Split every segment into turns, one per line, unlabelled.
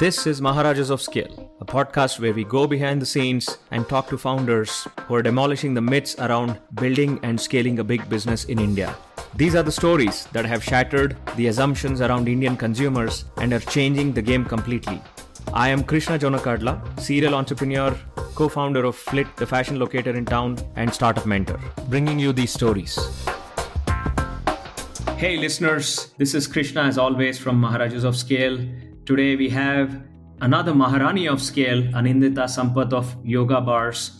This is Maharajas of Scale, a podcast where we go behind the scenes and talk to founders who are demolishing the myths around building and scaling a big business in India. These are the stories that have shattered the assumptions around Indian consumers and are changing the game completely. I am Krishna Jonakadla, serial entrepreneur, co founder of Flit, the fashion locator in town, and startup mentor, bringing you these stories. Hey listeners, this is Krishna as always from Maharajas of Scale. Today we have another Maharani of scale, Anindita Sampath of Yoga Bars.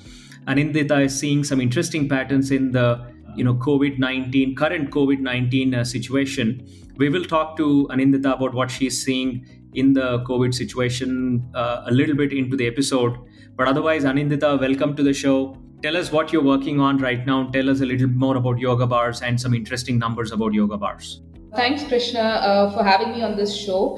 Anindita is seeing some interesting patterns in the you know COVID-19 current COVID-19 uh, situation. We will talk to Anindita about what she's seeing in the COVID situation uh, a little bit into the episode. But otherwise, Anindita, welcome to the show. Tell us what you're working on right now. Tell us a little more about yoga bars and some interesting numbers about yoga bars.
Thanks, Krishna, uh, for having me on this show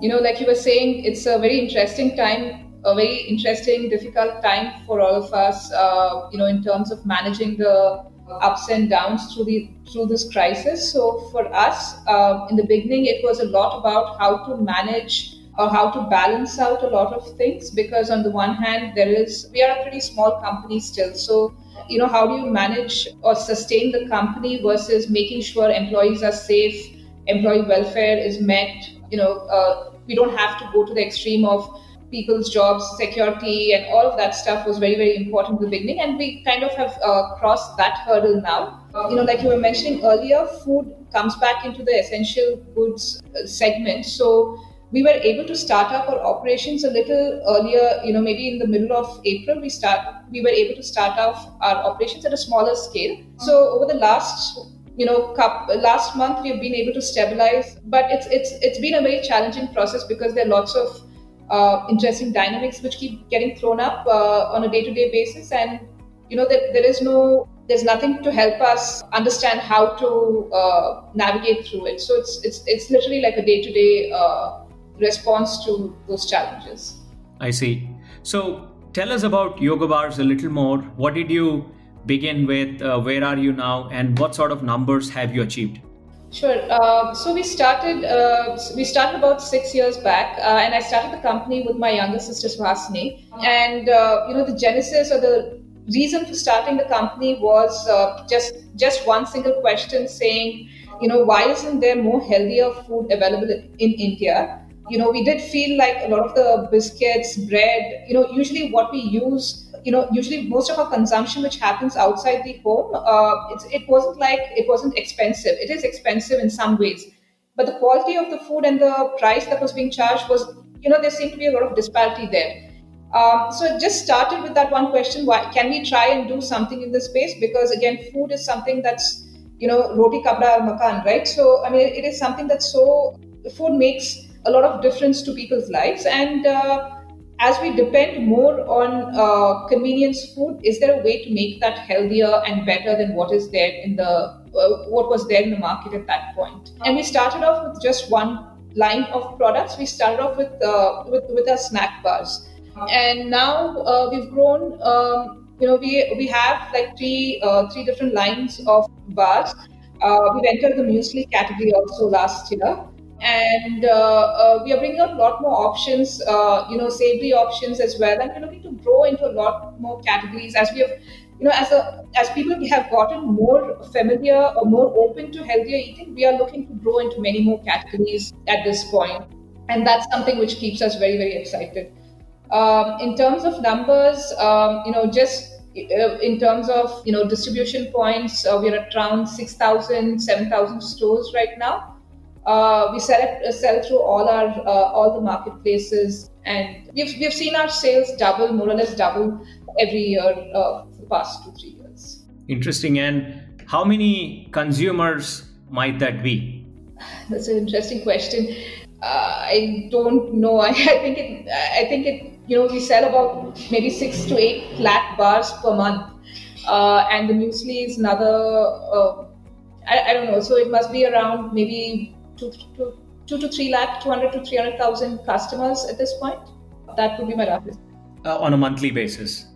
you know, like you were saying, it's a very interesting time, a very interesting, difficult time for all of us, uh, you know, in terms of managing the ups and downs through the through this crisis. So for us, uh, in the beginning, it was a lot about how to manage or how to balance out a lot of things because on the one hand, there is we are a pretty small company still, so you know how do you manage or sustain the company versus making sure employees are safe employee welfare is met you know, uh, we don't have to go to the extreme of people's jobs, security, and all of that stuff was very, very important in the beginning. And we kind of have uh, crossed that hurdle now. You know, like you were mentioning earlier, food comes back into the essential goods uh, segment. So we were able to start up our operations a little earlier. You know, maybe in the middle of April, we start we were able to start off our operations at a smaller scale. So over the last you know last month we've been able to stabilize but it's it's it's been a very challenging process because there are lots of uh, interesting dynamics which keep getting thrown up uh, on a day-to-day basis. And you know there, there is no there's nothing to help us understand how to uh, navigate through it. So it's it's it's literally like a day-to-day uh, response to those challenges.
I see. So tell us about yoga bars a little more. What did you begin with uh, where are you now and what sort of numbers have you achieved
Sure. Uh, so we started. Uh, we started about six years back, uh, and I started the company with my younger sister Suhasini. And uh, you know, the genesis or the reason for starting the company was uh, just just one single question, saying, you know, why isn't there more healthier food available in India? You know, we did feel like a lot of the biscuits, bread. You know, usually what we use you know, usually most of our consumption, which happens outside the home, uh, it wasn't like it wasn't expensive. It is expensive in some ways, but the quality of the food and the price that was being charged was, you know, there seemed to be a lot of disparity there. Um, so it just started with that one question: Why can we try and do something in this space? Because again, food is something that's you know roti kabra makan, right? So I mean, it is something that's so food makes a lot of difference to people's lives and. Uh, as we depend more on uh, convenience food, is there a way to make that healthier and better than what is there in the uh, what was there in the market at that point? And we started off with just one line of products. We started off with uh, with with our snack bars, and now uh, we've grown. Um, you know, we we have like three uh, three different lines of bars. Uh, we've entered the muesli category also last year and uh, uh, we are bringing out a lot more options, uh, you know, savory options as well, and we're looking to grow into a lot more categories as we have, you know, as a as people have gotten more familiar or more open to healthier eating, we are looking to grow into many more categories at this point. point, and that's something which keeps us very very excited. Um, in terms of numbers, um, you know, just uh, in terms of you know distribution points, uh, we're at around 6,000, 7,000 stores right now. Uh, we sell it, uh, sell through all our uh, all the marketplaces, and we've we've seen our sales double, more or less double every year uh, for the past two three years.
Interesting. And how many consumers might that be?
That's an interesting question. Uh, I don't know. I, I think it. I think it. You know, we sell about maybe six to eight flat bars per month, uh, and the muesli is another. I, I don't know. So it must be around maybe two, two, two to three lakh, 200 to 300,000 customers at this point. That would be my rough
uh, on a monthly basis.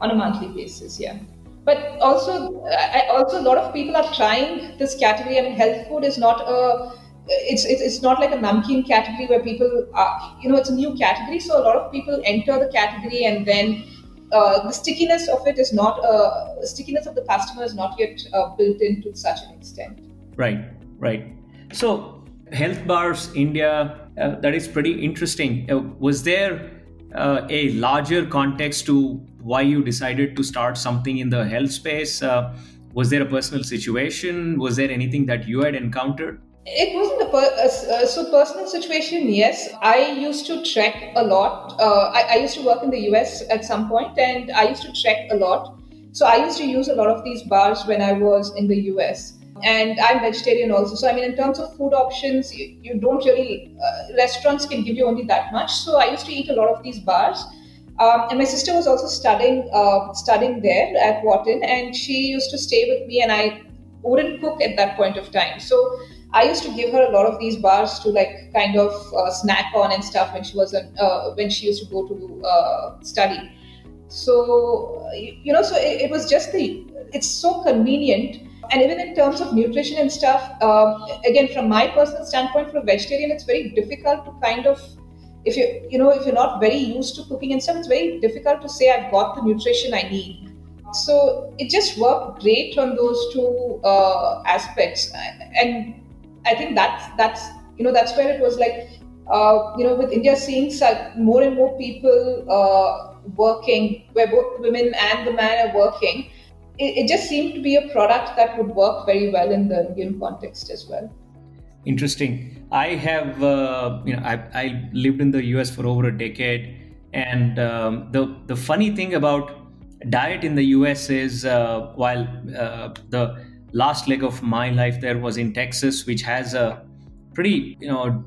On a monthly basis, yeah. But also, I, also a lot of people are trying this category. I mean, health food is not a it's, it's it's not like a namkeen category where people are you know it's a new category so a lot of people enter the category and then uh, the stickiness of it is not uh, the stickiness of the customer is not yet uh, built in to such an extent
right right so health bars india uh, that is pretty interesting uh, was there uh, a larger context to why you decided to start something in the health space was there a personal situation was there anything that you had encountered
it wasn't a, per- a, so personal situation. Yes, I used to trek a lot. Uh, I, I, used to work in the US at some point, and I used to trek a lot. So I used to use a lot of these bars when I was in the US. And I'm vegetarian also. So I mean, in terms of food options, you, you don't really uh, restaurants can give you only that much. So I used to eat a lot of these bars. Um, and my sister was also studying uh, studying there at Wharton, and she used to stay with me, and I wouldn't cook at that point of time. So I used to give her a lot of these bars to like kind of uh, snack on and stuff when she was uh, when she used to go to uh, study. So you know, so it, it, was just the it's so convenient, and even in terms of nutrition and stuff. Um, again, from my personal standpoint, for a vegetarian, it's very difficult to kind of if you you know if you're not very used to cooking and stuff, it's very difficult to say I've got the nutrition I need. So it just worked great on those two uh, aspects, and I think that's that's you know that's where it was like uh, you know with India seeing more and more people uh, working where both women and the man are working. It, it just seemed to be a product that would work very well in the Indian context as well.
Interesting. I have uh, you know I, I lived in the US for over a decade, and um, the the funny thing about diet in the US is uh, while uh, the last leg of my life there was in Texas, which has a pretty, you know,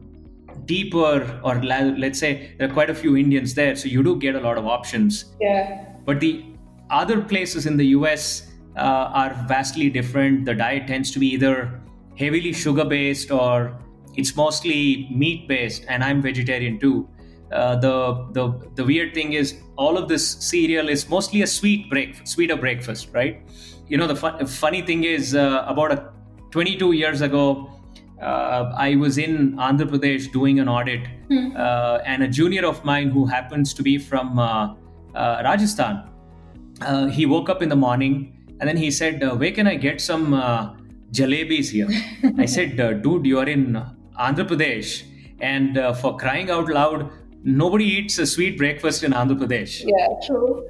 deeper, or let's say there are quite a few Indians there, so you do get a lot of options.
Yeah.
But the other places in the US uh, are vastly different. The diet tends to be either heavily sugar based or it's mostly meat based, and I'm vegetarian too. Uh, the the the weird thing is all of this cereal is mostly a sweet break sweeter breakfast right you know the fun, funny thing is uh, about a, 22 years ago uh, I was in Andhra Pradesh doing an audit, uh, and a junior of mine who happens to be from uh, uh, Rajasthan, uh, he woke up in the morning and then he said, "Where can I get some jalebis here?" I said, "Dude, you are in Andhra Pradesh, and for crying out loud, nobody eats a sweet breakfast in Andhra Pradesh.
Yeah, true.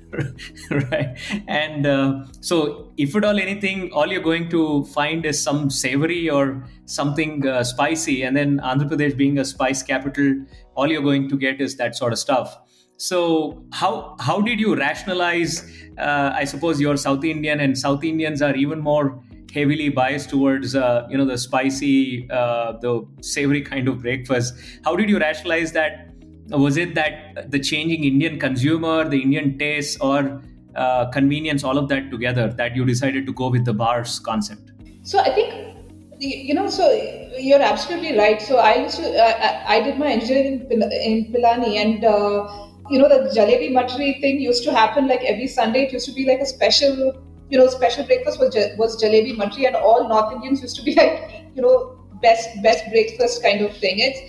right. And uh, so, if at all anything, all you're going to find is some savory or something uh, spicy. And then, Andhra Pradesh being a spice capital, all you're going to get is that sort of stuff. So, how how did you rationalize? Uh, I suppose you're South Indian, and South Indians are even more heavily biased towards uh, you know the spicy, uh, the savory kind of breakfast. How did you rationalize that? was it that the changing Indian consumer, the Indian taste, or uh, convenience, all of that together, that you decided to go with the bars concept?
So I think you know, so you're absolutely right. So I used to, uh, I did my engineering in, in Pilani, and uh, you know, the jalebi matri thing used to happen like every Sunday. It used to be like a special, you know, special breakfast was was jalebi matri, and all North Indians used to be like, you know, best best breakfast kind of thing. It's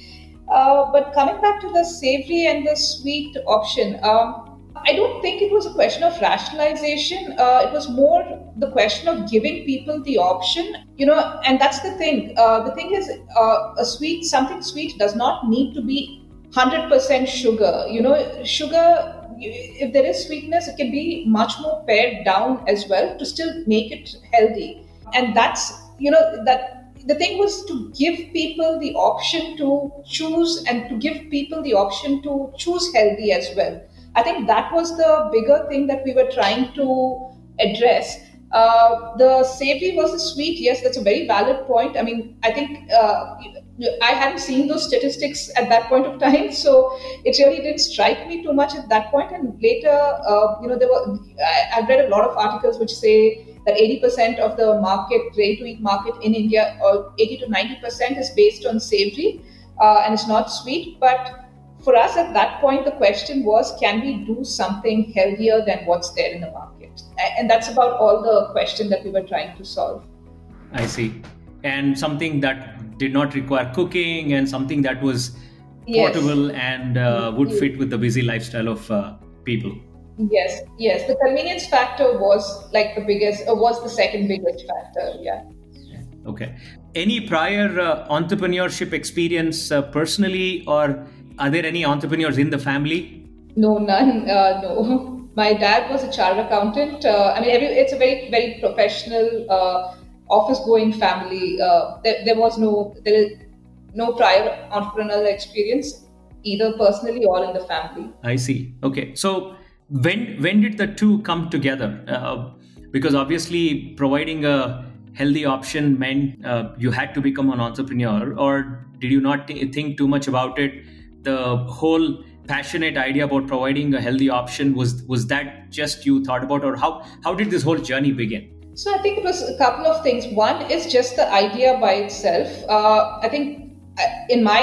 uh, but coming back to the savory and the sweet option, um, I don't think it was a question of rationalization. Uh, it was more the question of giving people the option, you know, and that's the thing. Uh, the thing is, uh, a sweet, something sweet does not need to be 100% sugar. You know, sugar, if there is sweetness, it can be much more pared down as well to still make it healthy. And that's, you know, that the thing was to give people the option to choose and to give people the option to choose healthy as well. I think that was the bigger thing that we were trying to address. Uh, the savory versus sweet, yes, that's a very valid point. I mean, I think uh, I hadn't seen those statistics at that point of time, so it really didn't strike me too much at that point. And later, uh, you know, there were I, I've read a lot of articles which say that 80% of the market, ready to eat market in India, or 80 to 90% is based on savory uh, and it's not sweet. But for us at that point, the question was can we do something healthier than what's there in the market? And that's about all the question that we were trying to solve.
I see. And something that did not require cooking and something that was yes. portable and uh, would fit with the busy lifestyle of uh, people.
Yes, yes. The convenience factor was like the biggest, or was the second biggest factor. Yeah.
Okay. Any prior uh, entrepreneurship experience uh, personally, or are there any entrepreneurs in the family?
No, none. Uh, no. My dad was a chartered accountant. Uh, I mean, every, it's a very, very professional, uh, office-going family. There, there, was no, there is no prior entrepreneurial experience, either personally or in the family.
I see. Okay, so when when did the two come together? Uh, because obviously, providing a healthy option meant uh, you had to become an entrepreneur, or did you not think too much about it? The whole passionate idea about providing a healthy option was was that just you thought about, or how how did this whole journey begin?
So I think it was a couple of things. One is just the idea by itself. Uh, I think in my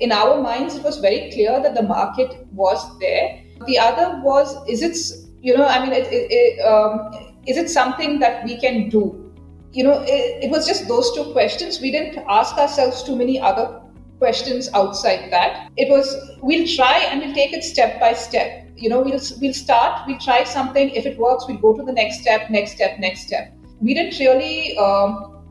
in our minds it was very clear that the market was there. The other was is it you know i mean it, it, it, um, is it something that we can do? You know it, it was just those two questions. We didn't ask ourselves too many other questions outside that. It was we'll try and we'll take it step by step. You know we'll we'll start we'll try something. If it works we'll go to the next step next step next step we didn't really um,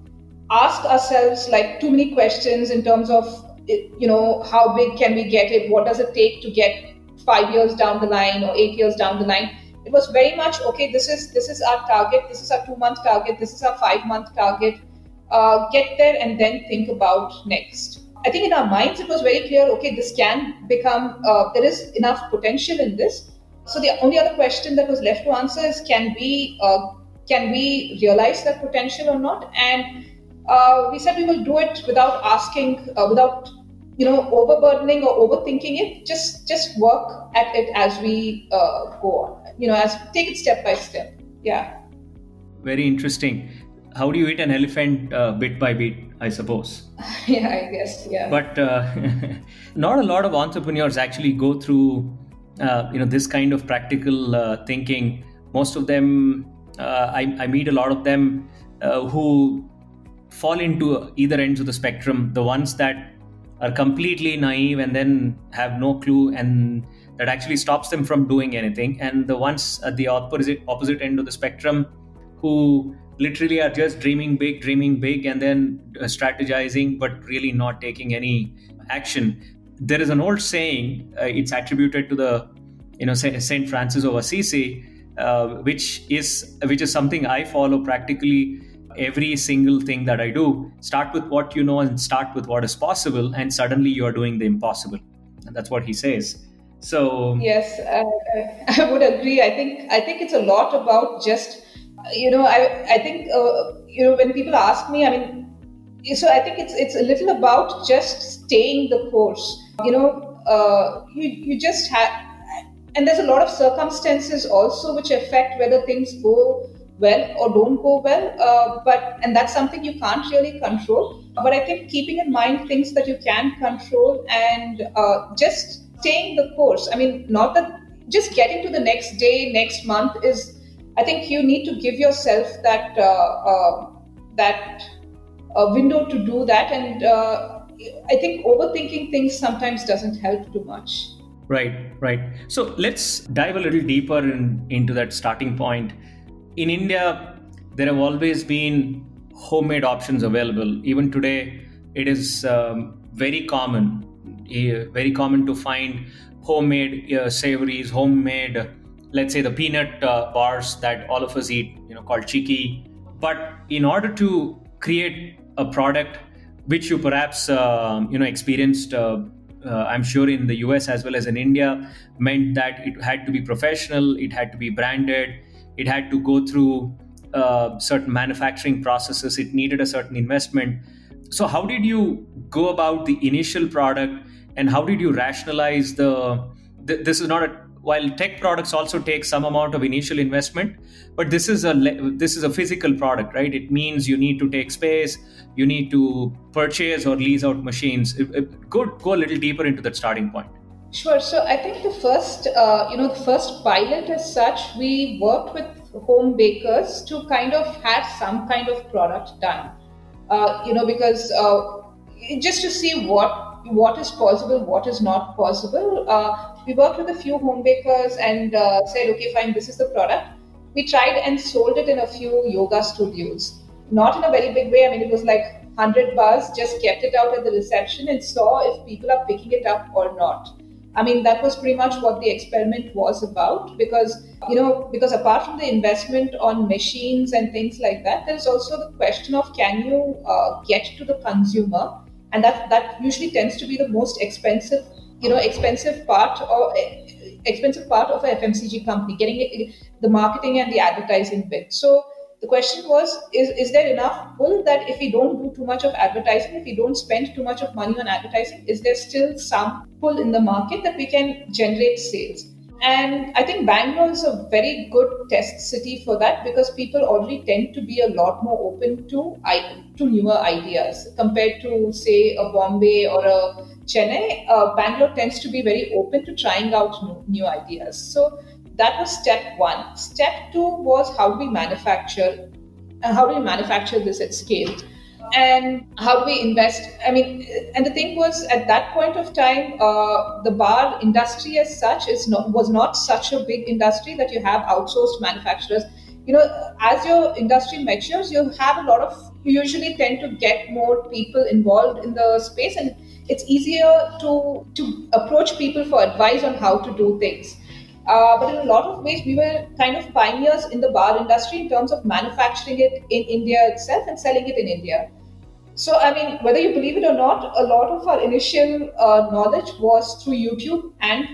ask ourselves like too many questions in terms of you know how big can we get it? What does it take to get five years down the line or eight years down the line? It was very much okay this is this is our target this is our two month target this is our five month target. Uh, get there and then think about next. I think in our minds it was very clear okay this can become uh, there is enough potential in this. So the only other question that was left to answer is can we uh, can we realize that potential or not and uh, we said we will do it without asking, uh, without you know overburdening or overthinking it. Just just work at it as we uh, go on. You know, as take it step by step. Yeah.
Very interesting. How do you eat an elephant uh, bit by bit? I suppose.
yeah, I guess. Yeah.
But uh, not a lot of entrepreneurs actually go through uh, you know this kind of practical thinking. Most of them, I, I meet a lot of them who fall into either ends of the spectrum. The ones that are completely naive and then have no clue and that actually stops them from doing anything. And the ones at the opposite opposite end of the spectrum who literally are just dreaming big dreaming big and then uh, strategizing but really not taking any action. There is an old saying uh, it's attributed to the you know saint francis of assisi uh, which is which is something i follow practically every single thing that I do, start with what you know and start with what is possible, and suddenly you are doing the impossible. And that's what he says. So
yes, uh, I would agree. I think I think it's a lot about just you know I I think uh, you know when people ask me, I mean, so I think it's it's a little about just staying the course. You know, uh, you you just have. And there's a lot of circumstances also which affect whether things go well or don't go well uh, but and that's something you can't really control. But i think keeping in mind things that you can control and uh, just staying the course i mean not that just getting to the next day next month is i think you need to give yourself that uh, uh that uh, window to do that. And uh, i think overthinking things sometimes doesn't help too much
right right so let's dive a little deeper in, into that starting point in India, there have always been homemade options available. Even today, it is um, very common, uh, very common to find homemade uh, savories, homemade, let's say the peanut uh, bars that all of us eat, you know, called chikki. But in order to create a product which you perhaps um, you know experienced uh, I'm sure in the US as well as in India, meant that it had to be professional, it had to be branded, it had to go through uh, certain manufacturing processes it needed a certain investment. So how did you go about the initial product and how did you rationalize the th- this is not a while tech products also take some amount of initial investment but this is a this is a physical product right it means you need to take space you need to purchase or lease out machines go go a little deeper into that starting point
Sure. So I think the first, uh, you know, the first pilot as such, we worked with home bakers to kind of have some kind of product done. Uh, you know, because uh, just to see what what is possible, what is not possible. We worked with a few home bakers and uh, said, okay, fine, this is the product. We tried and sold it in a few yoga studios. Not in a very big way. I mean, it was like 100 bars, just kept it out at the reception and saw if people are picking it up or not. I mean, that was pretty much what the experiment was about because, you know, because apart from the investment on machines and things like that, there's also the question of can you uh, get to the consumer? And that, that usually tends to be the most expensive, you know, expensive part or expensive part of a FMCG company, getting the marketing and the advertising bit. So the question was is, is there enough pull that if we don't do too much of advertising if we don't spend too much of money on advertising is there still some pull in the market that we can generate sales and i think bangalore is a very good test city for that because people already tend to be a lot more open to to newer ideas. Compared to say a bombay or a chennai uh, bangalore tends to be very open to trying out new, new ideas. So that was step one. Step two was how do we manufacture, uh, how do we manufacture this at scale, and how do we invest? I mean, and the thing was at that point of time, uh, the bar industry as such is not was not such a big industry that you have outsourced manufacturers. You know, as your industry matures, you have a lot of you usually tend to get more people involved in the space and it's easier to to approach people for advice on how to do things uh, but in a lot of ways, we were kind of pioneers in the bar industry in terms of manufacturing it in India itself and selling it in India. So, I mean, whether you believe it or not, a lot of our initial uh, knowledge was through YouTube and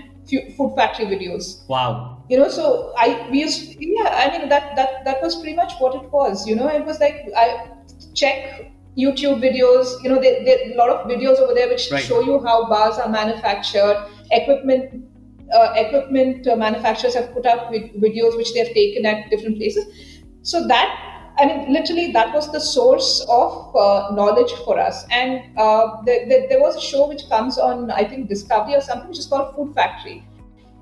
food factory videos.
Wow.
You know, so I we used yeah, I mean that that that was pretty much what it was. You know, it was like I check YouTube videos. You know, there, there a lot of videos over there which right. show you how bars are manufactured, equipment uh, equipment uh, manufacturers have put up videos which they have taken at different places. So that, I mean, literally, that was the source of uh, knowledge for us. And uh, the, the, there was a show which comes on, I think, Discovery or something, which is called Food Factory,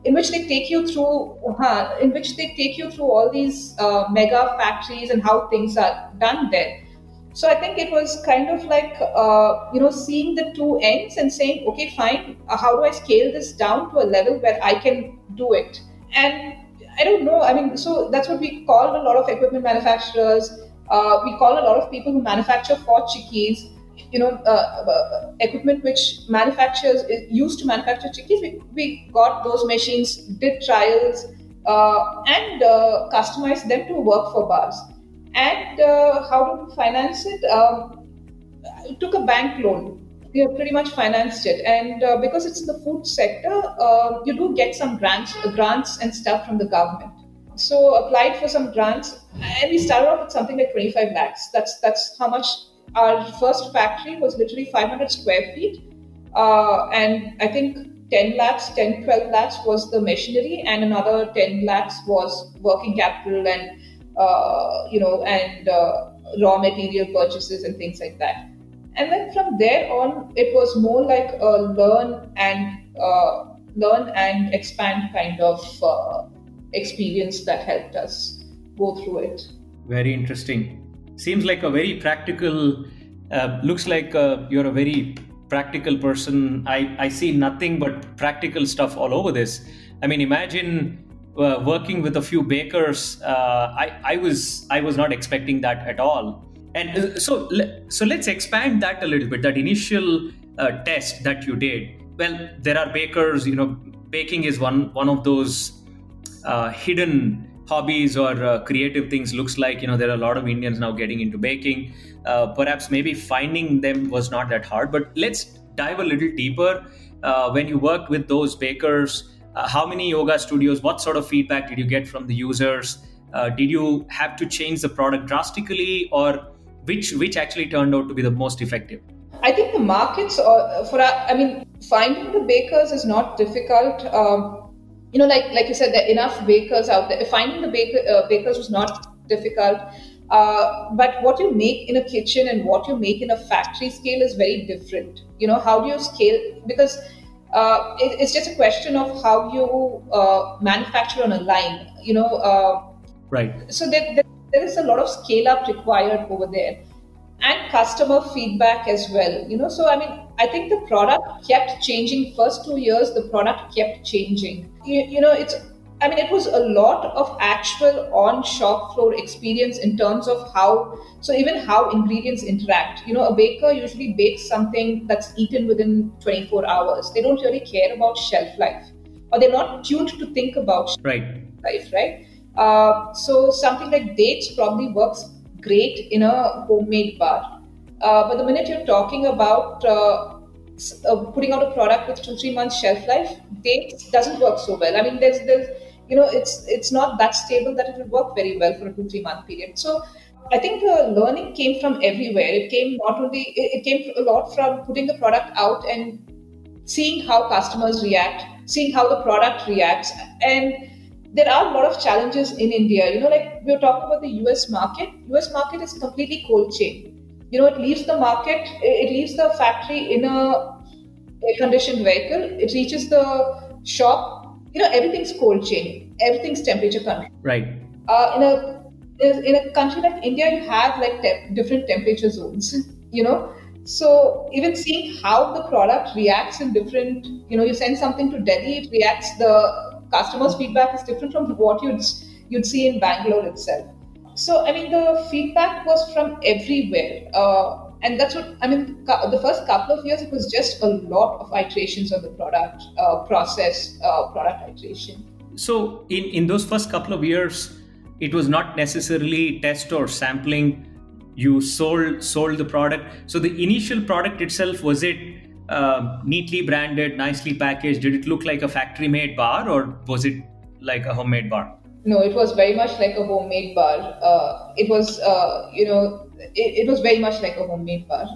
in which they take you through, uh, in which they take you through all these uh, mega factories and how things are done there. So I think it was kind of like uh, you know seeing the two ends and saying, okay, fine, uh, how do I scale this down to a level where I can do it? And I don't know. I mean, so that's what we called a lot of equipment manufacturers. Uh, we call a lot of people who manufacture for chikkis. You know, uh, uh, equipment which manufacturers used to manufacture chikkis. We, we got those machines, did trials, uh, and customized them to work for bars. And uh, how do we finance it? Um, took a bank loan. We have pretty much financed it, and uh, because it's in the food sector, uh, you do get some grants, grants and stuff from the government. So applied for some grants, and we started off with something like 25 lakhs. That's that's how much our first factory was. Literally 500 square feet, uh, and I think 10 lakhs, 10, 12 lakhs was the machinery, and another 10 lakhs was working capital and uh, you know, and uh, raw material purchases and things like that. And then from there on, it was more like a learn and uh, learn and expand kind of uh, experience that helped us go through it.
Very interesting. Seems like a very practical. Uh, looks like uh, you're a very practical person. I, I see nothing but practical stuff all over this. I mean, imagine uh, working with a few bakers, uh, I, I was I was not expecting that at all. And uh, so so let's expand that a little bit. That initial uh, test that you did. Well, there are bakers. You know, baking is one one of those uh, hidden hobbies or uh, creative things. Looks like you know there are a lot of Indians now getting into baking. perhaps maybe finding them was not that hard. But let's dive a little deeper. when you worked with those bakers uh, how many yoga studios what sort of feedback did you get from the users uh, did you have to change the product drastically or which which actually turned out to be the most effective?
I think the markets uh, for i mean finding the bakers is not difficult. Um, you know like like you said there are enough bakers out there. Finding the baker, uh, bakers was not difficult. Uh, but what you make in a kitchen and what you make in a factory scale is very different. You know how do you scale? Because uh, it, it's just a question of how you uh, manufacture on a line. You know, uh,
right?
So there, there, there is a lot of scale up required over there. and customer feedback as well. You know, so I mean, I think the product kept changing. First two years, the product kept changing. You, you know, it's I mean, it was a lot of actual on shop floor experience in terms of how, so even how ingredients interact. You know, a baker usually bakes something that's eaten within 24 hours. They don't really care about shelf life, or they're not tuned to think about
right.
life, right? Uh, so something like dates probably works great in a homemade bar. Uh, but the minute you're talking about uh, uh, putting out a product with two three months shelf life, dates doesn't work so well. I mean, there's there's you know it's it's not that stable that it will work very well for a two three month period. So I think the learning came from everywhere. It came not only it, it came a lot from putting the product out and seeing how customers react, seeing how the product reacts, and there are a lot of challenges in India. You know, like we were talking about the US market. US market is completely cold chain. You know, it leaves the market, it leaves the factory in a air conditioned vehicle. It reaches the shop. You know, everything's cold chain. Everything's temperature control.
Right.
Uh, in a in a country like India, you have like te- different temperature zones. You know, so even seeing how the product reacts in different, you know, you send something to Delhi, it reacts. The customers' feedback is different from what you'd you'd see in Bangalore itself. So I mean, the feedback was from everywhere. Uh, and that's what I mean. The first couple of years, it was just a lot of iterations on the product uh, process, uh, product iteration.
So, in in those first couple of years, it was not necessarily test or sampling you sold sold the product so the initial product itself was it uh, neatly branded nicely packaged did it look like a factory made bar or was it like a homemade bar?
No it was very much like a homemade bar. Uh, it was uh, you know it, it was very much like a homemade bar.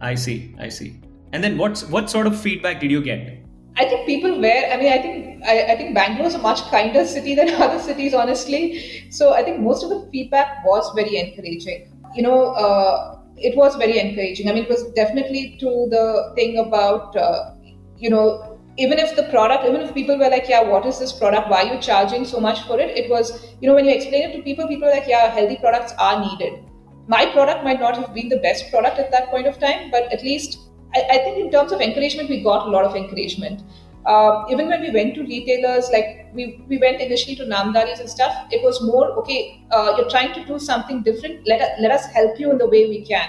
I see i see. And then what's what sort of feedback did you get?
I think people were. I mean, I think I, I, think Bangalore is a much kinder city than other cities, honestly. So I think most of the feedback was very encouraging. You know, uh, it was very encouraging. I mean, it was definitely to the thing about, uh, you know, even if the product, even if people were like, yeah, what is this product? Why are you charging so much for it? It was, you know, when you explain it to people, people are like, yeah, healthy products are needed. My product might not have been the best product at that point of time, but at least I, I think in terms of encouragement, we got a lot of encouragement. Uh, even when we went to retailers, like we, we went initially to Namdharis and stuff, it was more, okay, uh, you're trying to do something different. Let, let us help you in the way we can.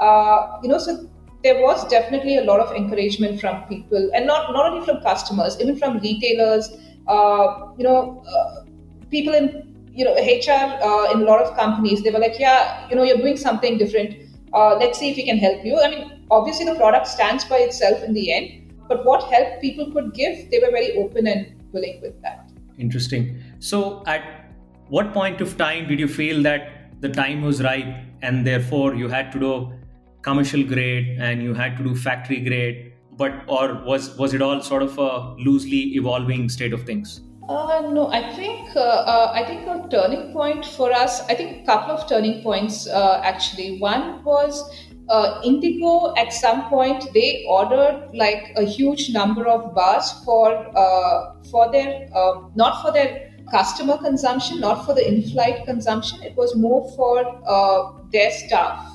Uh, you know, so there was definitely a lot of encouragement from people and not, not only from customers, even from retailers, uh, you know, uh, people in, you know, HR uh, in a lot of companies, they were like, yeah, you know, you're doing something different. let's see if we can help you. I mean, obviously the product stands by itself in the end but what help people could give, they were very open and willing with that.
Interesting. So, at what point of time did you feel that the time was right and therefore you had to do commercial grade and you had to do factory grade? But or was was it all sort of a loosely evolving state of things?
Uh, no, I think uh, uh, I think a turning point for us. I think a couple of turning points uh, actually. One was uh, Indigo at some point they ordered like a huge number of bars for uh, for their uh, not for their customer consumption, not for the in-flight consumption. It was more for uh, their staff.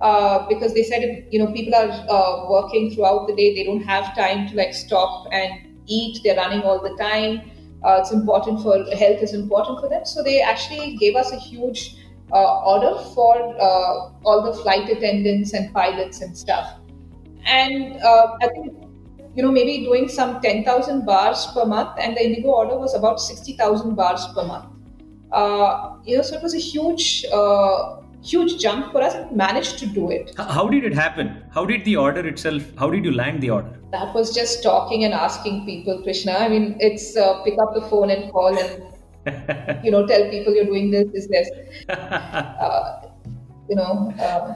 Uh, because they said, you know, people are uh, working throughout the day. They don't have time to like stop and eat. They're running all the time. it's important for health is important for them. So they actually gave us a huge order for uh, all the flight attendants and pilots and stuff. And uh, I think you know maybe doing some 10,000 bars per month, and the Indigo order was about 60,000 bars per month. Uh, you know, so it was a huge, uh, huge jump for us. And managed to do it.
How did it happen? How did the order itself? How did you land the order?
That was just talking and asking people, Krishna. I mean, it's uh, pick up the phone and call and you know, tell people you're doing this, this, this. Uh, you know, uh,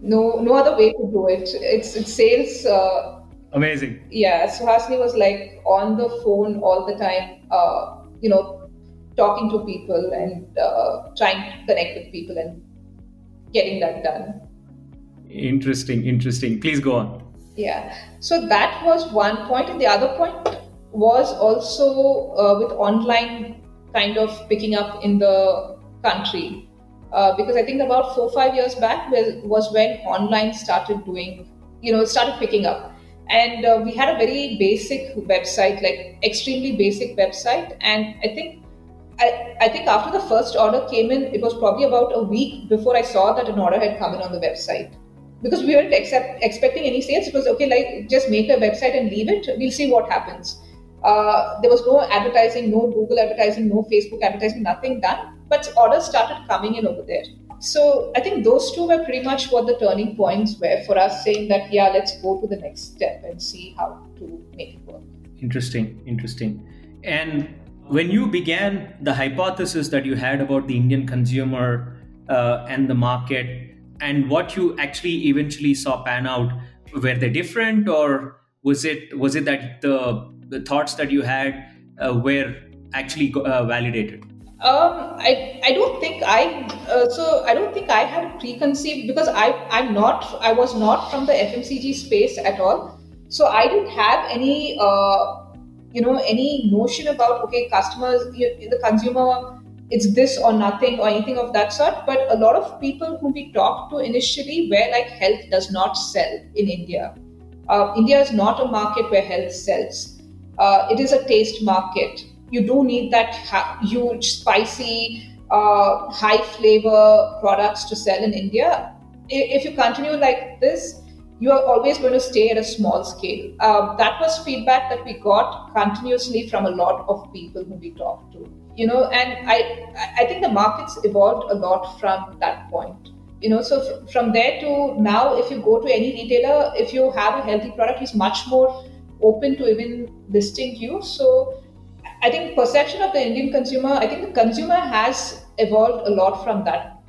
no, no other way to do it. It's it sales. Uh,
Amazing.
Yeah, Suhasini was like on the phone all the time. Uh, you know, talking to people and uh, trying to connect with people and getting that done.
Interesting, interesting. Please go on.
Yeah. So that was one point, and the other point was also uh, with online kind of picking up in the country. uh, because I think about four five years back was when online started doing, you know, started picking up, and uh, we had a very basic website, like extremely basic website, and I think. I, I think after the first order came in, it was probably about a week before I saw that an order had come in on the website because we weren't accept, expecting any sales. It was okay, like just make a website and leave it. We'll see what happens. Uh, there was no advertising, no Google advertising, no Facebook advertising, nothing done. But orders started coming in over there. So I think those two were pretty much what the turning points were for us saying that, yeah, let's go to the next step and see how to make it work.
Interesting, interesting. And when you began the hypothesis that you had about the Indian consumer uh, and the market and what you actually eventually saw pan out, were they different or was it was it that the the thoughts that you had uh, were actually uh, validated?
Um, I, I don't think I uh, so I don't think I had preconceived because I I'm not I was not from the FMCG space at all, so I didn't have any uh, you know any notion about okay customers the consumer it's this or nothing or anything of that sort. But a lot of people whom we talked to initially were like health does not sell in India. Uh, India is not a market where health sells uh, it is a taste market. You do need that ha- huge, spicy, uh, high flavor products to sell in India. If you continue like this, you are always going to stay at a small scale. Um, that was feedback that we got continuously from a lot of people who we talked to. You know, and I, I think the markets evolved a lot from that point. You know, so f- from there to now, if you go to any retailer, if you have a healthy product, he's much more open to even listing you. So I think perception of the Indian consumer, I think the consumer has evolved a lot from that,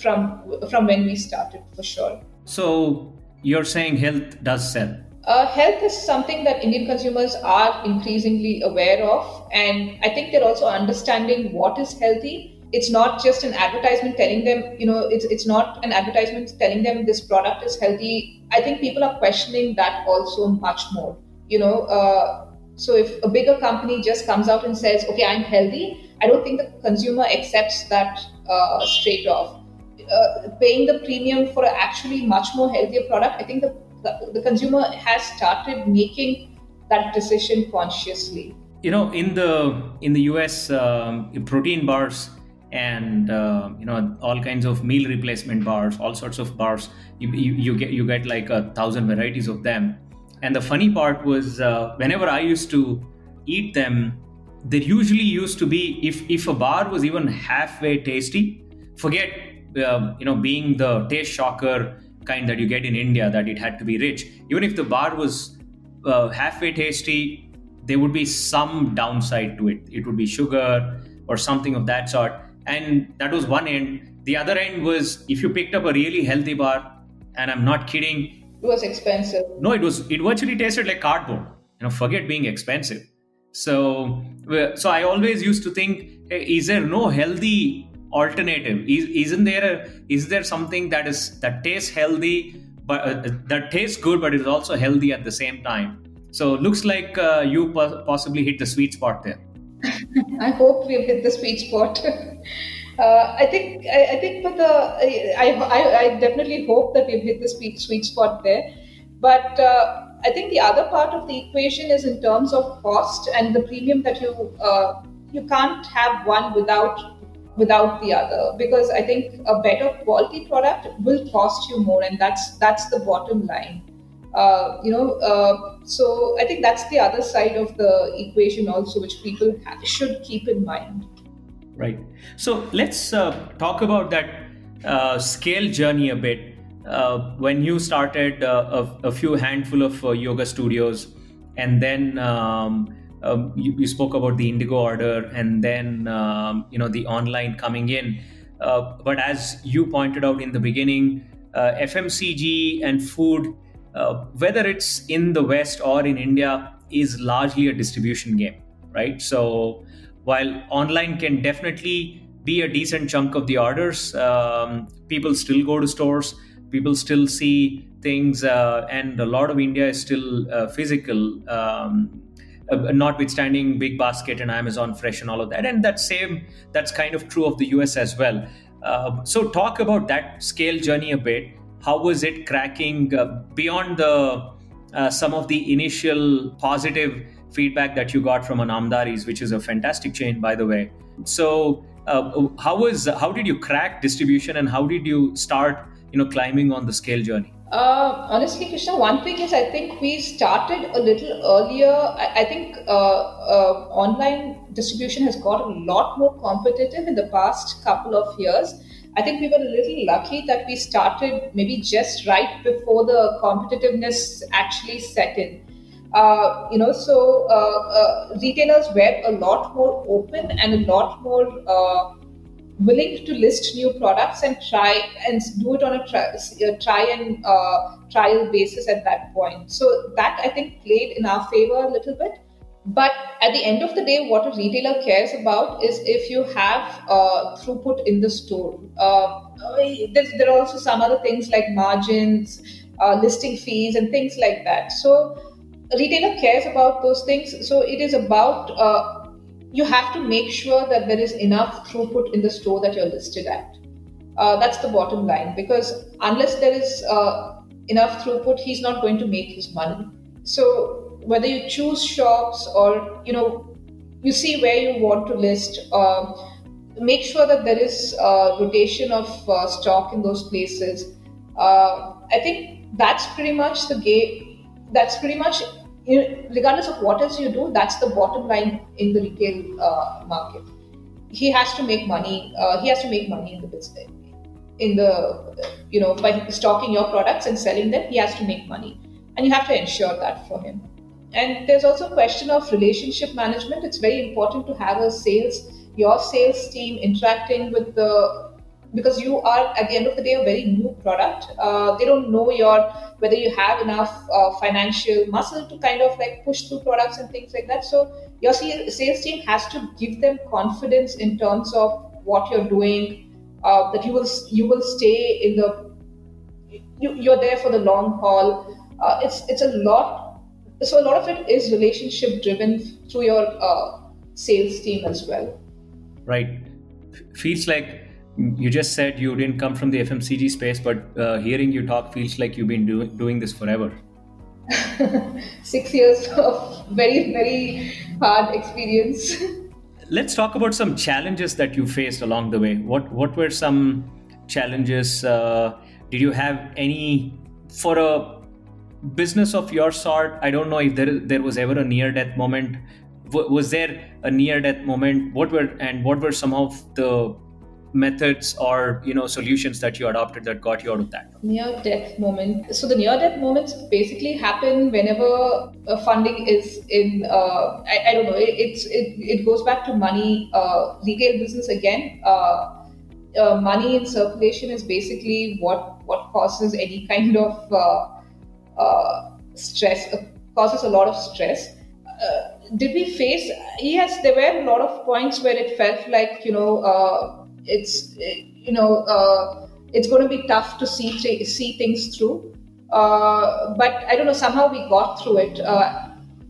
from from when we started for sure.
So you're saying health does sell.
Uh, health is something that Indian consumers are increasingly aware of, and I think they're also understanding what is healthy. It's not just an advertisement telling them, you know, it's it's not an advertisement telling them this product is healthy. I think people are questioning that also much more you know uh, so if a bigger company just comes out and says okay i'm healthy i don't think the consumer accepts that uh, straight off. Uh, paying the premium for actually much more healthier product i think the, the, the consumer has started making that decision consciously.
You know in the in the us um, protein bars and uh, you know all kinds of meal replacement bars all sorts of bars you, you, you get you get like a thousand varieties of them and the funny part was uh, whenever I used to eat them, there usually used to be if if a bar was even halfway tasty, forget uh, you know being the taste shocker kind that you get in India that it had to be rich. Even if the bar was uh, halfway tasty, there would be some downside to it. It would be sugar or something of that sort. And that was one end. The other end was if you picked up a really healthy bar, and I'm not kidding,
it was expensive.
No, it was. It virtually tasted like cardboard. You know, forget being expensive. So, so I always used to think, hey, is there no healthy alternative? Is, isn't there a? Is there something that is that tastes healthy, but uh, that tastes good, but is also healthy at the same time? So, looks like uh, you possibly hit the sweet spot there.
I hope we've hit the sweet spot. Uh, I think I, I, think but the I, I, I definitely hope that we've hit the sweet sweet spot there. But uh, I think the other part of the equation is in terms of cost and the premium that you uh, you can't have one without without the other because I think a better quality product will cost you more, and that's that's the bottom line. Uh, you know, uh, so I think that's the other side of the equation also, which people ha- should keep in mind.
Right. So let's uh, talk about that uh, scale journey a bit. Uh, when you started uh, a, a, few handful of uh, yoga studios, and then um, um, you, you, spoke about the Indigo order, and then um, you know the online coming in. Uh, but as you pointed out in the beginning, FMCG and food, whether it's in the West or in India, is largely a distribution game, right? So while online can definitely be a decent chunk of the orders, um, people still go to stores, people still see things, uh, and a lot of India is still uh, physical. Um, uh, notwithstanding big basket and amazon fresh and all of that and that same that's kind of true of the us as well Uh, so, talk about that scale journey a bit. How was it cracking uh, beyond the uh, some of the initial positive feedback that you got from Anamdaris, which is a fantastic chain, by the way. So, uh, how was how did you crack distribution, and how did you start, you know, climbing on the scale journey?
Uh, honestly, Krishna, one thing is I think we started a little earlier. I, I think uh, uh, online distribution has got a lot more competitive in the past couple of years. I think we were a little lucky that we started maybe just right before the competitiveness actually set in. Uh, you know, so uh, uh, retailers were a lot more open and a lot more willing to list new products and try and do it on a try, uh, try and uh, trial basis at that point. So that I think played in our favor a little bit. But at the end of the day, what a retailer cares about is if you have uh, throughput in the store. Uh, there are also some other things like margins, uh, listing fees, and things like that. So retailer cares about those things. So it is about uh, you have to make sure that there is enough throughput in the store that you're listed at. Uh, that's the bottom line because unless there is uh, enough throughput, he's not going to make his money. So whether you choose shops or you know you see where you want to list, uh, make sure that there is rotation of uh, stock in those places. Uh, I think that's pretty much the game. That's pretty much regardless of what else you do, that's the bottom line in the retail uh, market. He has to make money. Uh, he has to make money in the business. In the, you know, by stocking your products and selling them, he has to make money, and you have to ensure that for him. And there's also a question of relationship management. It's very important to have a sales, your sales team interacting with the because you are at the end of the day a very new product. Uh, they don't know your whether you have enough uh, financial muscle to kind of like push through products and things like that. So your sales team has to give them confidence in terms of what you're doing uh, that you will you will stay in the you, you're there for the long haul. Uh, it's it's a lot. So a lot of it is relationship driven through your uh, sales team as well.
Right. Feels like you just said you didn't come from the FMCG space, but uh, hearing you talk feels like you've been do- doing this forever.
Six years of very, very hard experience.
Let's talk about some challenges that you faced along the way. What What were some challenges? Uh, did you have any for a business of your sort? I don't know if there there was ever a near death moment. W- was there a near death moment? What were and what were some of the methods or you know solutions that you adopted that got you out of that?
Near death moment. So the near death moments basically happen whenever uh, funding is in uh, I, I, don't know it, it's it, it goes back to money uh, retail business again. Uh, uh, money in circulation is basically what what causes any kind of uh, stress causes a lot of stress. Did we face yes there were a lot of points where it felt like you know it's you know uh, it's going to be tough to see see things through. Uh, but I don't know. Somehow we got through it. Uh,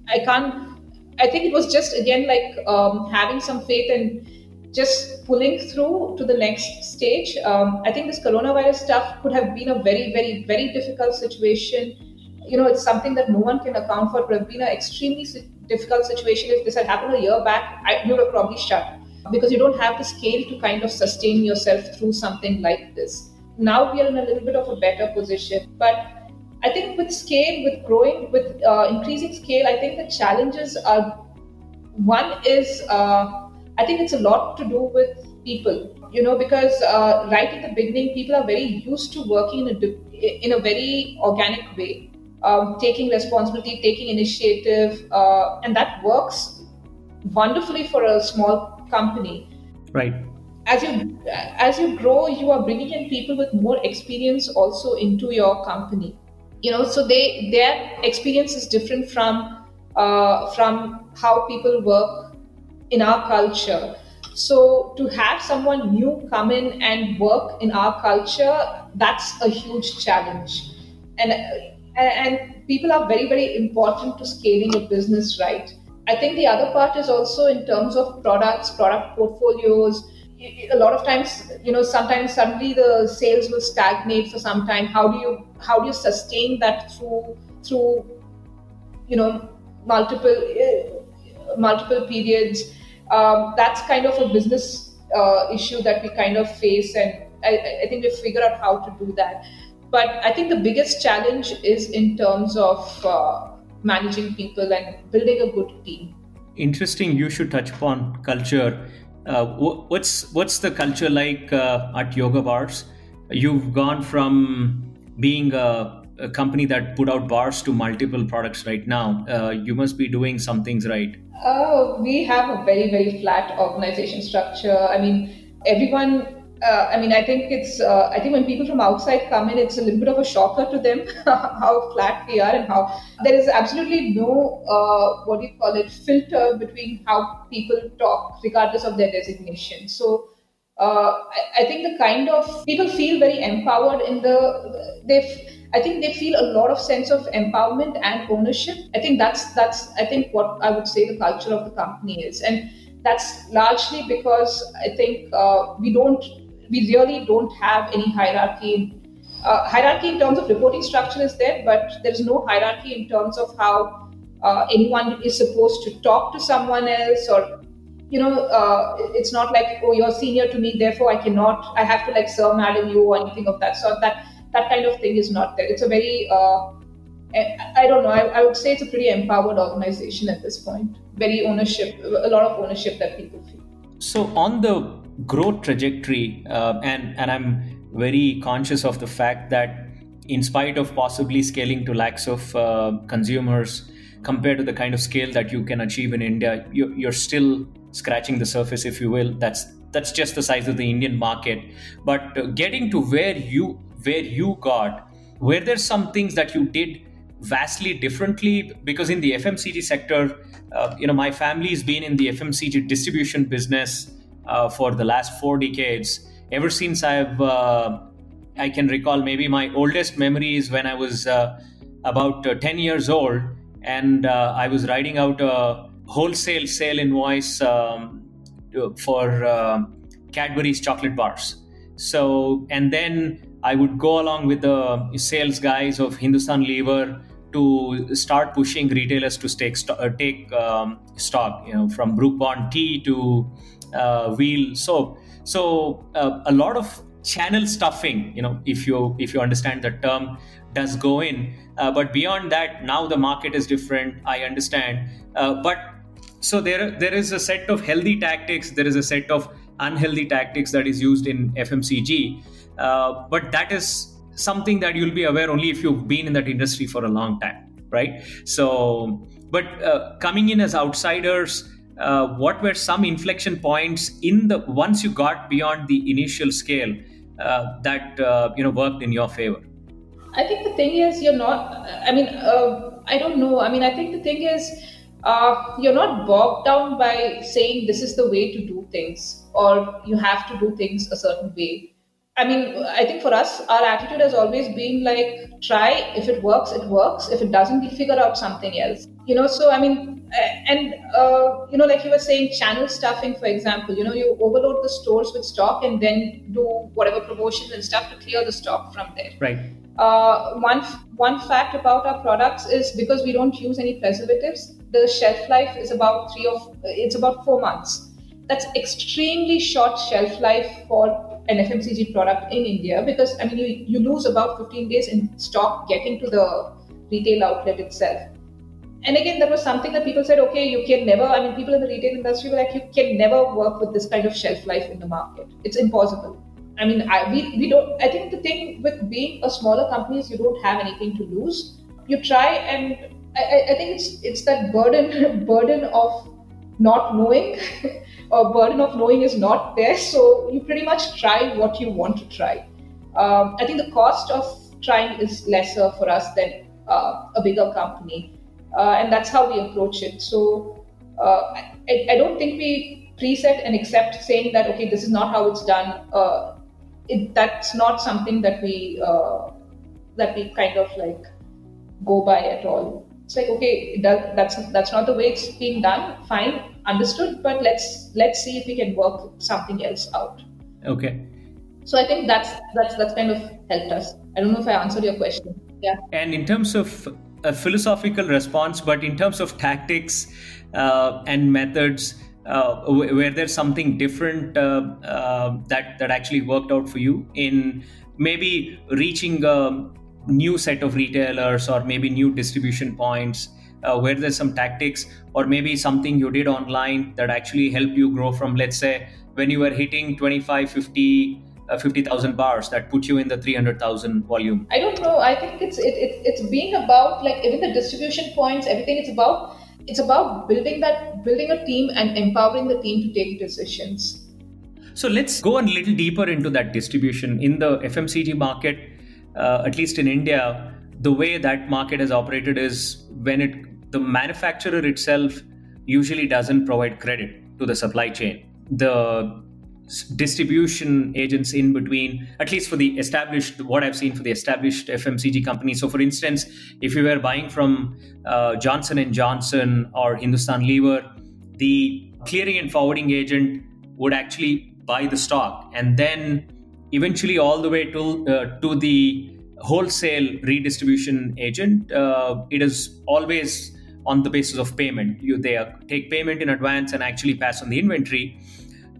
I can't. I think it was just again like um, having some faith and just pulling through to the next stage. Um, I think this coronavirus stuff could have been a very, very, very difficult situation. You know, it's something that no one can account for. It would have been an extremely difficult situation if this had happened a year back. I would have probably shut because you don't have the scale to kind of sustain yourself through something like this. Now we are in a little bit of a better position, but I think with scale, with growing, with uh, increasing scale, I think the challenges are one is uh, I think it's a lot to do with people, you know, because uh, right at the beginning, people are very used to working in a, in a very organic way, um, taking responsibility, taking initiative, uh, and that works wonderfully for a small company.
Right.
As you as you grow, you are bringing in people with more experience also into your company. You know, so they their experience is different from uh, from how people work in our culture. So to have someone new come in and work in our culture, that's a huge challenge. And and people are very very important to scaling a business right I think the other part is also in terms of products, product portfolios. a lot of times you know sometimes suddenly the sales will stagnate for some time. How do you how do you sustain that through through you know multiple uh, multiple periods? Um, that's kind of a business uh, issue that we kind of face and I, I think we figure out how to do that. But i think the biggest challenge is in terms of uh, managing people and building a good team.
Interesting you should touch upon culture. Uh, what's what's the culture like uh, at yoga bars? You've gone from being a, a, company that put out bars to multiple products right now. Uh, you must be doing some things right.
Oh we have a very very flat organization structure. I mean everyone uh, I mean, I think it's. Uh, I think when people from outside come in, it's a little bit of a shocker to them how flat we are and how there is absolutely no uh, what do you call it filter between how people talk, regardless of their designation. So. Uh, I, I, think the kind of people feel very empowered in the they I think they feel a lot of sense of empowerment and ownership. I think that's that's I think what I would say the culture of the company is, and that's largely because I think uh, we don't we really don't have any hierarchy. Uh, hierarchy in terms of reporting structure is there, but there is no hierarchy in terms of how uh, anyone is supposed to talk to someone else or you know uh, it's not like oh you're senior to me therefore i cannot i have to like sir madam you or anything of that sort that that kind of thing is not there it's a very uh, I don't know. I, I, would say it's a pretty empowered organization at this point. Very ownership, a lot of ownership that people feel.
So, on the growth trajectory, uh, and and I'm very conscious of the fact that in spite of possibly scaling to lakhs of uh, consumers compared to the kind of scale that you can achieve in India, you, you're still scratching the surface, if you will. That's that's just the size of the Indian market. But uh, getting to where you where you got, were there some things that you did vastly differently? Because in the FMCG sector, uh, you know, my family has been in the FMCG distribution business uh, for the last four decades. Ever since I've, uh, I can recall maybe my oldest memory is when I was uh, about uh, 10 years old and uh, I was writing out a wholesale sale invoice um, for uh, Cadbury's chocolate bars. So, and then I would go along with the sales guys of Hindustan Lever to start pushing retailers to take, take um, stock, you know, from Brooke Bond tea to uh, wheel soap. So uh, a lot of channel stuffing, you know, if you if you understand the term, does go in. Uh, but beyond that, now the market is different. I understand, uh, but so there there is a set of healthy tactics. There is a set of unhealthy tactics that is used in FMCG, uh, but that is something that you'll be aware only if you've been in that industry for a long time, right? So, but uh, coming in as outsiders uh, what were some inflection points in the once you got beyond the initial scale uh, that uh, you know worked in your favor?
I think the thing is you're not i mean uh, i don't know. I mean i think the thing is uh, you're not bogged down by saying this is the way to do things or you have to do things a certain way I mean, I think for us, our attitude has always been like, try. If it works, it works. If it doesn't, we figure out something else. You know, so I mean, and uh, you know, like you were saying, channel stuffing, for example. You know, you overload the stores with stock and then do whatever promotions and stuff to clear the stock from there.
Right.
Uh, one one fact about our products is because we don't use any preservatives, the shelf life is about three of it's about four months. That's extremely short shelf life for an FMCG product in India because I mean you, you lose about 15 days in stock getting to the retail outlet itself. And again, there was something that people said, okay, you can never. I mean, people in the retail industry were like, you can never work with this kind of shelf life in the market. It's impossible. I mean, I, we, we don't. I think the thing with being a smaller company is you don't have anything to lose. You try, and I, I think it's it's that burden burden of not knowing or burden of knowing is not there. So you pretty much try what you want to try. Um, I think the cost of trying is lesser for us than uh, a bigger company, uh, and that's how we approach it. So uh, I, I, don't think we preset and accept saying that okay, this is not how it's done. Uh, it, that's not something that we uh, that we kind of like go by at all. It's like okay that, that's that's not the way it's being done fine understood but let's let's see if we can work something else out.
Okay.
So i think that's that's that's kind of helped us. I don't know if i answered your question. Yeah.
And in terms of a philosophical response but in terms of tactics uh, and methods uh, where there's something different uh, uh, that that actually worked out for you in maybe reaching a new set of retailers or maybe new distribution points uh, where there's some tactics or maybe something you did online that actually helped you grow from let's say when you were hitting 25 50 uh, 50,000 bars that put you in the 300,000 volume?
I don't know. I think it's it, it, it's being about like even the distribution points, everything. It's about it's about building that building a team and empowering the team to take decisions.
So let's go a little deeper into that distribution in the FMCG market. Uh, at least in India, the way that market has operated is when it the manufacturer itself usually doesn't provide credit to the supply chain. The distribution agents in between at least for the established what i've seen for the established fmcg companies so for instance if you were buying from uh, johnson and johnson or hindustan lever the clearing and forwarding agent would actually buy the stock and then eventually all the way to uh, to the wholesale redistribution agent uh, it is always on the basis of payment you they take payment in advance and actually pass on the inventory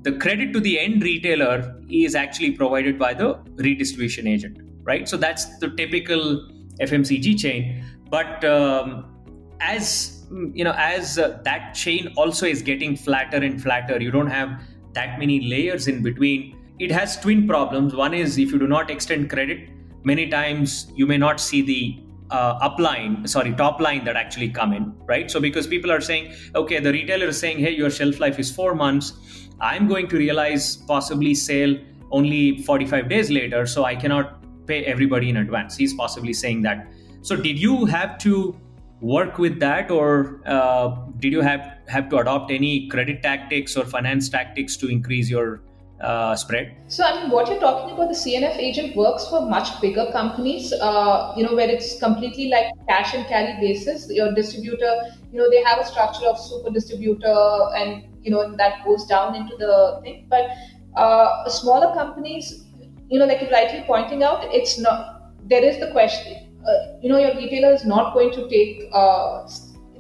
the credit to the end retailer is actually provided by the redistribution agent, right? So that's the typical FMCG chain. But um, as you know, as uh, that chain also is getting flatter and flatter, you don't have that many layers in between. It has twin problems. One is if you do not extend credit, many times you may not see the uh, upline, sorry, top line that actually come in, right? So because people are saying, okay, the retailer is saying, hey, your shelf life is four months I'm going to realize possibly sale only 45 days later, so I cannot pay everybody in advance. He's possibly saying that. So, did you have to work with that, or uh, did you have have to adopt any credit tactics or finance tactics to increase your uh, spread?
So, I mean, what you're talking about, the CNF agent works for much bigger companies, uh, you know, where it's completely like cash and carry basis. Your distributor, you know, they have a structure of super distributor and you know that goes down into the thing but uh, smaller companies you know like you're rightly pointing out it's not there is the question uh, you know your retailer is not going to take uh,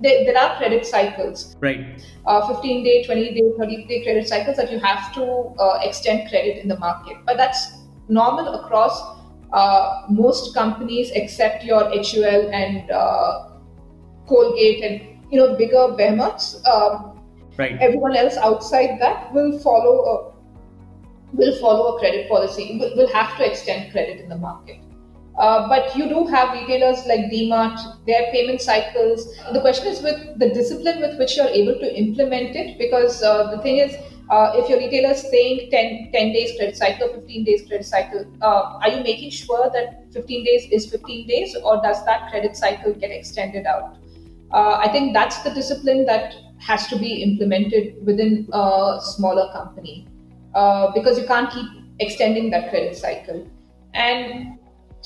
there, there are credit cycles
right
uh, 15 day 20 day 30 day credit cycles that you have to uh, extend credit in the market but that's normal across uh, most companies except your HUL and Colgate and you know bigger behemoths um,
Right.
Everyone else outside that will follow a will follow a credit policy. Will, will have to extend credit in the market. Uh, but you do have retailers like DMart, their payment cycles. The question is with the discipline with which you're able to implement it, because uh, the thing is, uh, if your retailer is saying 10, 10 days credit cycle, 15 days credit cycle, uh, are you making sure that 15 days is 15 days, or does that credit cycle get extended out? Uh, I think that's the discipline that has to be implemented within a smaller company because you can't keep extending that credit cycle. And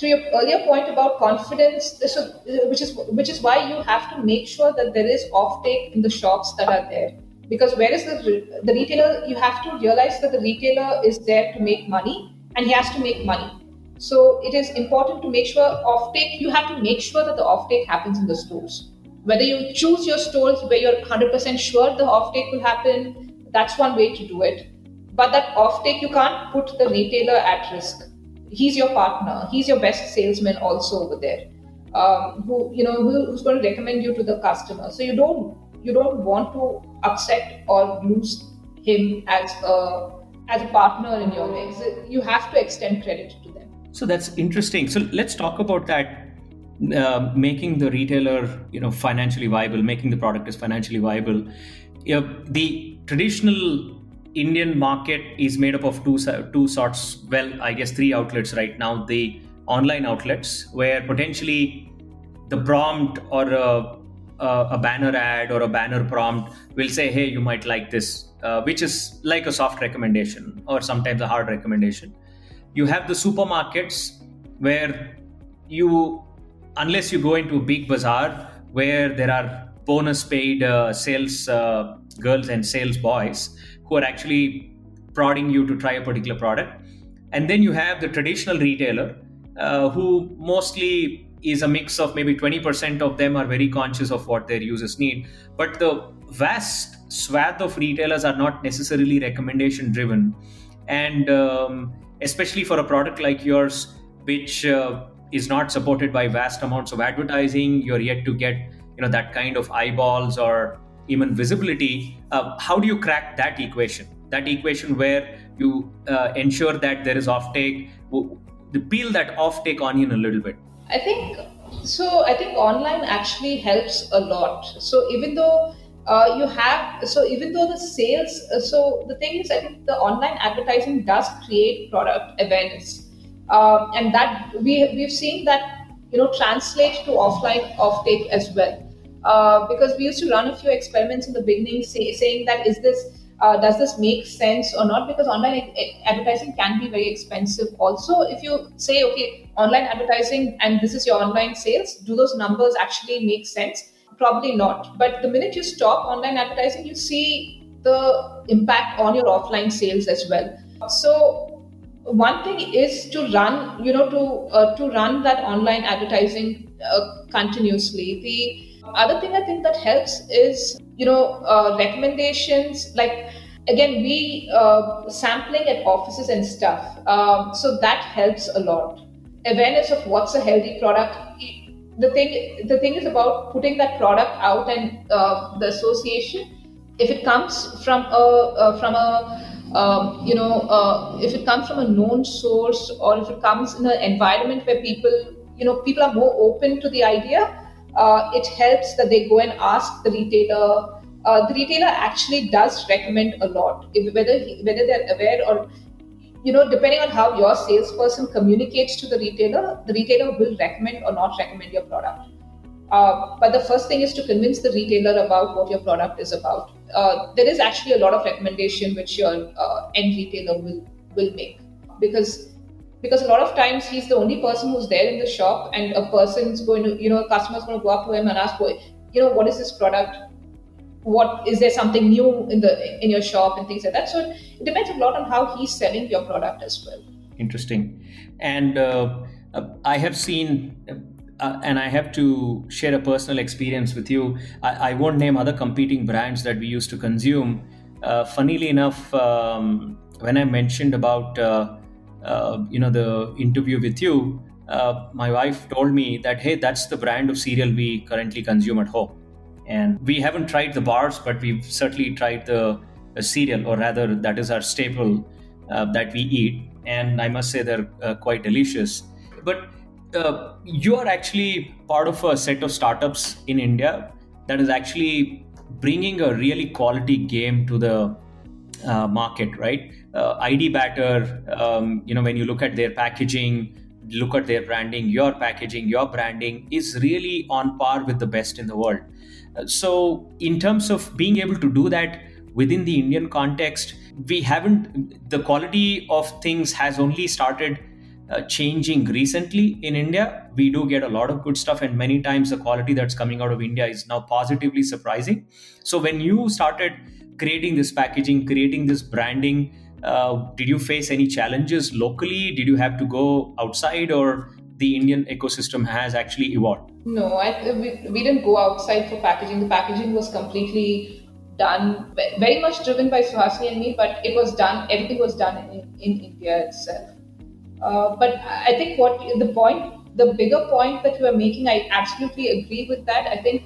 to your earlier point about confidence, so, which is which is why you have to make sure that there is offtake in the shops that are there. Because where is the the retailer? You have to realize that the retailer is there to make money, and he has to make money. So it is important to make sure offtake. You have to make sure that the offtake happens in the stores whether you choose your stores where you're 100% sure the offtake will happen, that's one way to do it. But that offtake, you can't put the retailer at risk. He's your partner. He's your best salesman also over there. Um, who you know who, who's going to recommend you to the customer. So you don't you don't want to upset or lose him as a as a partner in your legs. You have to extend credit to them.
So that's interesting. So let's talk about that uh, making the retailer you know financially viable making the product is financially viable you know, the traditional indian market is made up of two two sorts well i guess three outlets right now the online outlets where potentially the prompt or a, a, a banner ad or a banner prompt will say hey you might like this uh, which is like a soft recommendation or sometimes a hard recommendation. You have the supermarkets where you unless you go into a big bazaar where there are bonus paid uh, sales uh, girls and sales boys who are actually prodding you to try a particular product. And then you have the traditional retailer uh, who mostly is a mix of maybe 20% of them are very conscious of what their users need. But the vast swath of retailers are not necessarily recommendation driven. And um, especially for a product like yours, which uh, is not supported by vast amounts of advertising, you're yet to get you know that kind of eyeballs or even visibility. Uh, how do you crack that equation? That equation where you uh, ensure that there is offtake, peel that offtake onion a little bit.
I think so. I think online actually helps a lot. So even though uh, you have so even though the sales uh, so the thing is i think the online advertising does create product awareness uh, and that we we've seen that you know translate to offline offtake as well uh, because we used to run a few experiments in the beginning say, saying that is this uh, does this make sense or not because online advertising can be very expensive also if you say okay online advertising and this is your online sales do those numbers actually make sense probably not. But the minute you stop online advertising, you see the impact on your offline sales as well. So one thing is to run, you know, to uh, to run that online advertising uh, continuously. The other thing I think that helps is, you know, uh, recommendations like again we uh, sampling at offices and stuff um, so that helps a lot. Awareness of what's a healthy product the thing the thing is about putting that product out and uh, the association. If it comes from a uh, from a um, you know uh, if it comes from a known source or if it comes in an environment where people you know people are more open to the idea uh, it helps that they go and ask the retailer uh, the retailer actually does recommend a lot if, whether he, whether they're aware or you know, depending on how your salesperson communicates to the retailer, the retailer will recommend or not recommend your product. Uh, but the first thing is to convince the retailer about what your product is about. Uh, there is actually a lot of recommendation which your uh, end retailer will will make because because a lot of times he's the only person who's there in the shop and a person's going to you know a customer's going to go up to him and ask, you know, what is this product? what is there something new in the in your shop and things like that so it depends a lot on how he's selling your product as well
interesting and uh, i have seen uh, and I have to share a personal experience with you. I, I, won't name other competing brands that we used to consume. Uh, funnily enough, um, when I mentioned about uh, you know the interview with you, uh, my wife told me that hey, that's the brand of cereal we currently consume at home. And we haven't tried the bars, but we've certainly tried the, cereal, or rather, that is our staple uh, that we eat. And I must say they're uh, quite delicious. But you are actually part of a set of startups in India that is actually bringing a really quality game to the uh, market, right? Uh, ID Batter, um, you know, when you look at their packaging, look at their branding, your packaging, your branding is really on par with the best in the world. So, in terms of being able to do that within the Indian context, we haven't, the quality of things has only started uh, changing recently in India. We do get a lot of good stuff, and many times the quality that's coming out of India is now positively surprising. So, when you started creating this packaging, creating this branding, uh, did you face any challenges locally? Did you have to go outside, or the Indian ecosystem has actually evolved?
No, I, we, we didn't go outside for packaging. The packaging was completely done, very much driven by Suhasini and me, but it was done, everything was done in, in India itself. Uh, but I think what the point, the bigger point that you are making, I absolutely agree with that. I think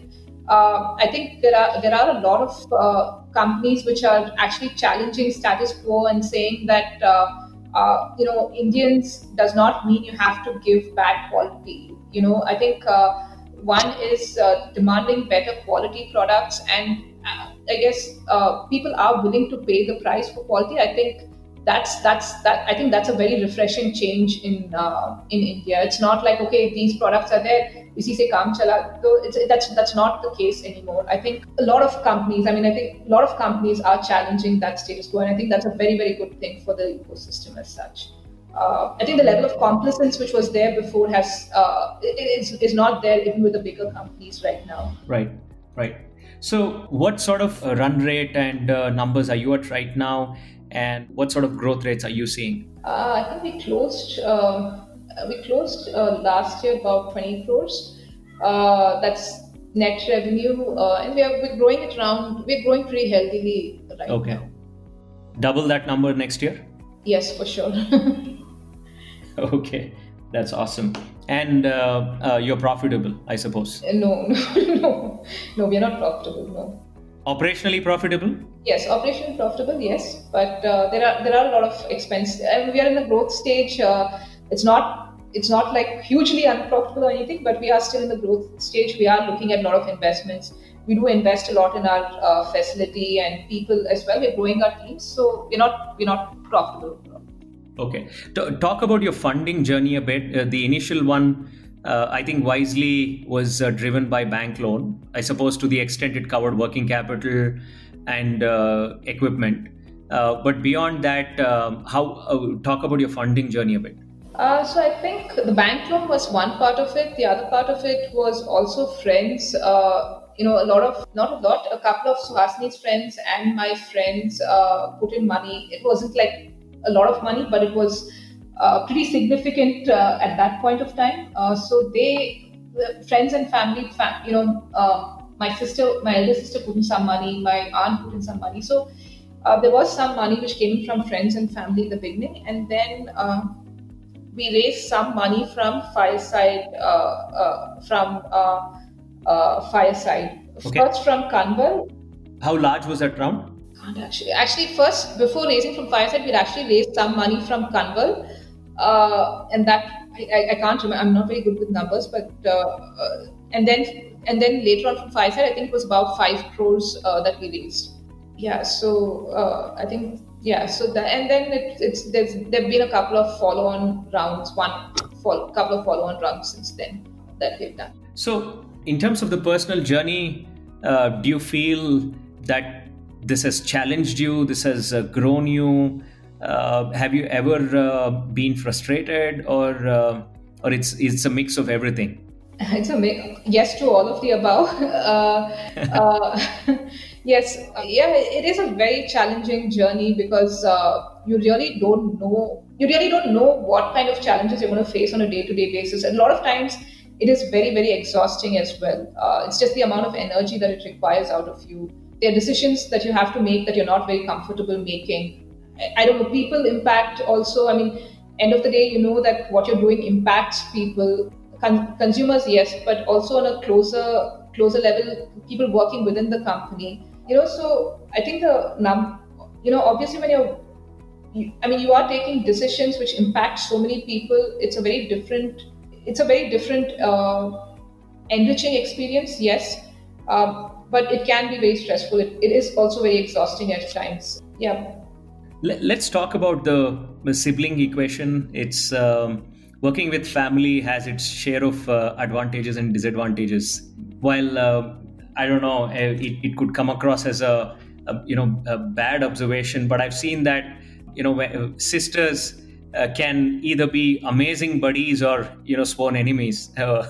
uh, I think there are there are a lot of uh, companies which are actually challenging status quo and saying that uh, uh, you know, Indians does not mean you have to give bad quality. You know, I think uh, one is uh, demanding better quality products, and uh, I guess uh, people are willing to pay the price for quality. I think that's that's that i think that's a very refreshing change in uh, in india. It's not like okay these products are there isi se kaam chala so it's, that's that's not the case anymore. I think a lot of companies i mean i think a lot of companies are challenging that status quo and i think that's a very very good thing for the ecosystem as such. Uh, i think the level of complacence which was there before has uh, is, is not there even with the bigger companies right now.
Right right. So, what sort of uh, run rate and uh, numbers are you at right now? And what sort of growth rates are you seeing?
Uh, I think we closed uh, we closed uh, last year about 20 crores. that's net revenue, and we are we're growing it around. We're growing pretty healthily right okay. now.
Double that number next year.
Yes, for sure.
okay, that's awesome. And uh, uh, you're profitable, I suppose.
Uh, no, no, no, no. We are not profitable. No.
Operationally profitable?
Yes, operationally profitable. Yes, but uh, there are there are a lot of expenses. and we are in the growth stage. Uh, it's not it's not like hugely unprofitable or anything, but we are still in the growth stage. We are looking at a lot of investments. We do invest a lot in our uh, facility and people as well. We're growing our teams, so we're not we're not profitable.
Okay. T- talk about your funding journey a bit. Uh, the initial one, uh, I think Wisely was uh, driven by bank loan. I suppose to the extent it covered working capital and uh, equipment. Uh, but beyond that, um, how uh, talk about your funding journey a bit.
so I think the bank loan was one part of it. The other part of it was also friends. you know, a lot of not a lot, a couple of Suhasini's friends and my friends put in money. It wasn't like a lot of money, but it was uh, pretty significant uh, at that point of time. Uh, so they, friends and family, you know, um, my sister, my elder sister put in some money, my aunt put in some money. So uh, there was some money which came from friends and family in the beginning, and then uh, we raised some money from Fireside, uh, from Fireside. Okay. First from Kanwal.
How large was that round?
can't actually. Actually, first before raising from Fireside, we'd actually raised some money from Kanwal, uh, and that I, I, can't remember. I'm not very good with numbers, but uh, uh, and then and then later on from Fireside, I think it was about five crores uh, that we raised. Yeah, so uh, I think yeah, so that and then it, it's there's there've been a couple of follow-on rounds, one follow, couple of follow-on rounds since then that we've done.
So, in terms of the personal journey, uh, do you feel that this has challenged you this has uh, grown you uh, have you ever uh, been frustrated or or it's it's a mix of everything
it's a yes to all of the above uh, uh, yes yeah it is a very challenging journey because you really don't know you really don't know what kind of challenges you're going to face on a day-to-day basis and a lot of times it is very very exhausting as well it's just the amount of energy that it requires out of you there are decisions that you have to make that you're not very comfortable making. I don't know, people impact also. I mean, end of the day, you know that what you're doing impacts people, Con- consumers, yes, but also on a closer closer level, people working within the company. You know, so I think the num, you know, obviously when you're, you, I mean, you are taking decisions which impact so many people. It's a very different, it's a very different, uh, enriching experience. Yes, um, but it can be very stressful. It, it is also very exhausting at times. Yeah.
Let's talk about the sibling equation. It's um, working with family has its share of uh, advantages and disadvantages. While uh, I don't know, eh, it, it could come across as a, a you know a bad observation, but I've seen that you know sisters uh, can either be amazing buddies or you know sworn enemies. Uh,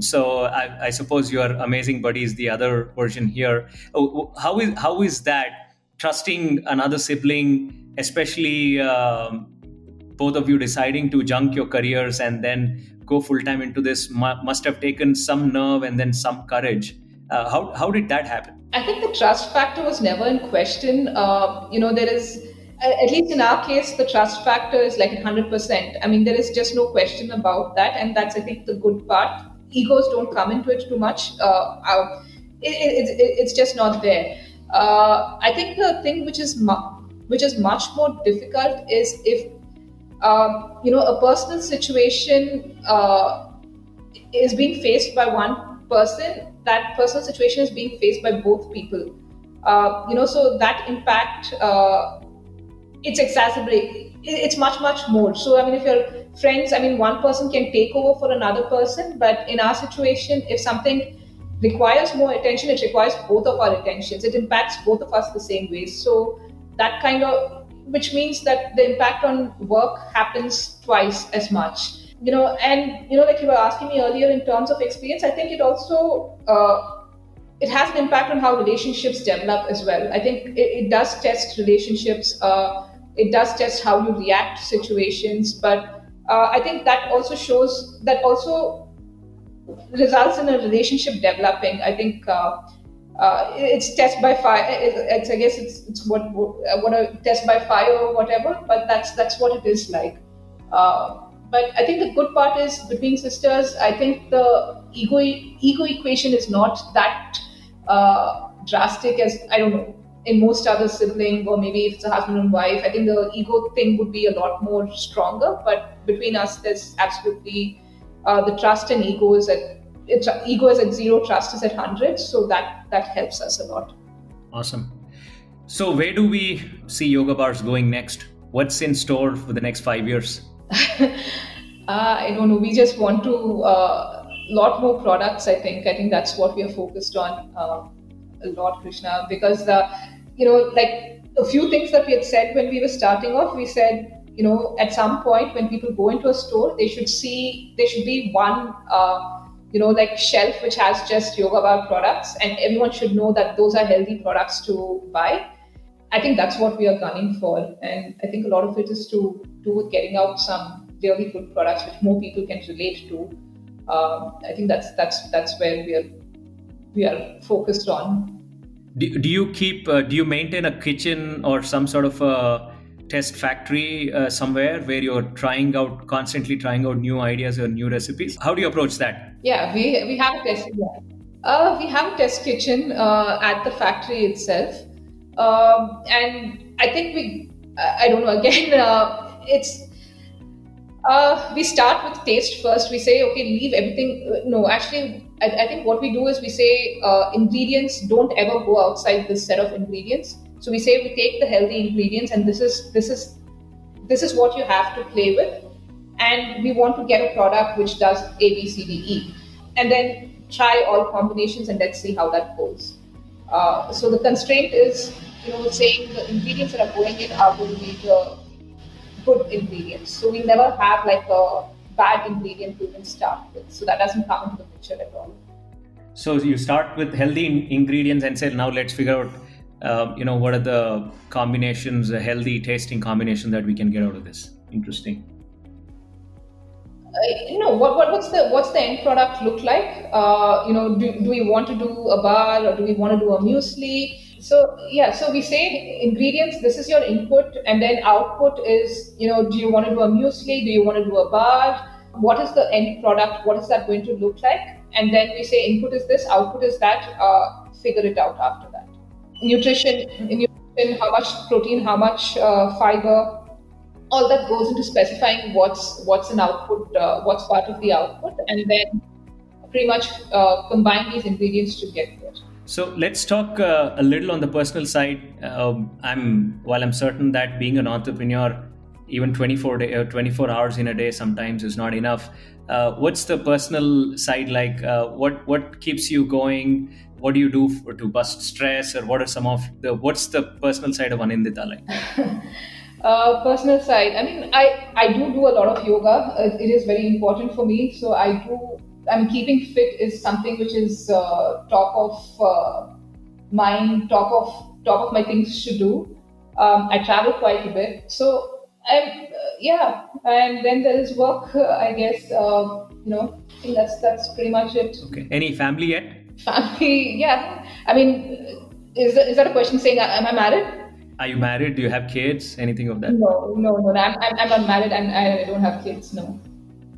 so I, I, suppose your amazing buddy is the other version here. Oh, how is how is that trusting another sibling, especially um, both of you deciding to junk your careers and then go full time into this must have taken some nerve and then some courage. Uh, how how did that happen?
I think the trust factor was never in question. Uh, you know, there is at least in our case, the trust factor is like 100%. I mean, there is just no question about that. And that's, I think, the good part. Egos don't come into it too much. Uh, it, it, it, it's just not there. Uh, I think the thing which is mu- which is much more difficult is if um, you know a personal situation uh, is being faced by one person, that personal situation is being faced by both people. Uh, you know, so that impact uh, it's exacerbated. It's much much more. So i mean if you're friends i mean one person can take over for another person but in our situation if something requires more attention it requires both of our attentions. It impacts both of us the same way. So that kind of which means that the impact on work happens twice as much. You know, and you know, like you were asking me earlier in terms of experience, I think it also uh, it has an impact on how relationships develop as well. I think it, it does test relationships. Uh, it does test how you react to situations, but uh, I think that also shows that also results in a relationship developing. I think uh, uh, it's test by fire. It's, I guess it's, it's what what a test by fire or whatever. But that's that's what it is like. Uh, but I think the good part is between sisters. I think the ego ego equation is not that uh, drastic as I don't know in most other sibling or maybe if it's a husband and wife. I think the ego thing would be a lot more stronger. But between us, there's absolutely uh, the trust and ego is at it's ego is at zero, trust is at hundred. So that that helps us a lot.
Awesome. So where do we see yoga bars going next? What's in store for the next five years?
uh, I don't know. We just want to a uh, lot more products. I think. I think that's what we are focused on uh, a lot, Krishna, because uh, you know, like a few things that we had said when we were starting off. We said you know, at some point when people go into a store, they should see, there should be one, uh, you know, like shelf which has just yoga bar products, and everyone should know that those are healthy products to buy. I think that's what we are gunning for, and I think a lot of it is to do with getting out some really good products which more people can relate to. Um, I think that's that's that's where we are we are focused on.
Do, do you keep uh, do you maintain a kitchen or some sort of a test factory uh, somewhere where you're trying out constantly trying out new ideas or new recipes. How do you approach that?
Yeah we we have a test uh, we have a test kitchen uh, at the factory itself. Um, and i think we i don't know again uh, it's uh, we start with taste first. We say okay leave everything uh, no actually I, I, think what we do is we say ingredients don't ever go outside this set of ingredients so we say we take the healthy ingredients and this is this is this is what you have to play with, and we want to get a product which does A, B, C, D, E, and then try all combinations and let's see how that goes. Uh, so the constraint is, you know, saying the ingredients that are going in are going to be the good ingredients. So we never have like a bad ingredient to even start with. So that doesn't come into the picture at all.
So you start with healthy ingredients and say, now let's figure out uh, you know what are the combinations a healthy tasting combination that we can get out of this? Interesting.
Uh, you know what, what what's the what's the end product look like? Uh, you know do, do we want to do a bar or do we want to do a muesli? So yeah so we say ingredients this is your input and then output is you know do you want to do a muesli? Do you want to do a bar? What is the end product? What is that going to look like? And then we say input is this output is that uh, figure it out after nutrition, nutrition how much protein, how much uh, fiber, all that goes into specifying what's what's an output, uh, what's part of the output, and then pretty much uh, combine these ingredients to get there.
So let's talk uh, a little on the personal side. Um, I'm while I'm certain that being an entrepreneur, even 24 day, uh, 24 hours in a day sometimes is not enough. Uh, what's the personal side like? what what keeps you going? What do you do for, to bust stress or what are some of the what's the personal side of anindita like
uh, personal side i mean i i do do a lot of yoga uh, it is very important for me so i do i mean keeping fit is something which is uh, top of uh, mind top of top of my things to do um, i travel quite a bit so I'm, uh, yeah, and then there is work. Uh, I guess you know. I think that's that's pretty much it.
Okay. Any family yet?
Family, yeah. I mean, is that, is that a question saying, am I married?
Are you married? Do you have kids? Anything of that?
No, no, no. I'm, I'm, I'm not married and I don't have kids, no.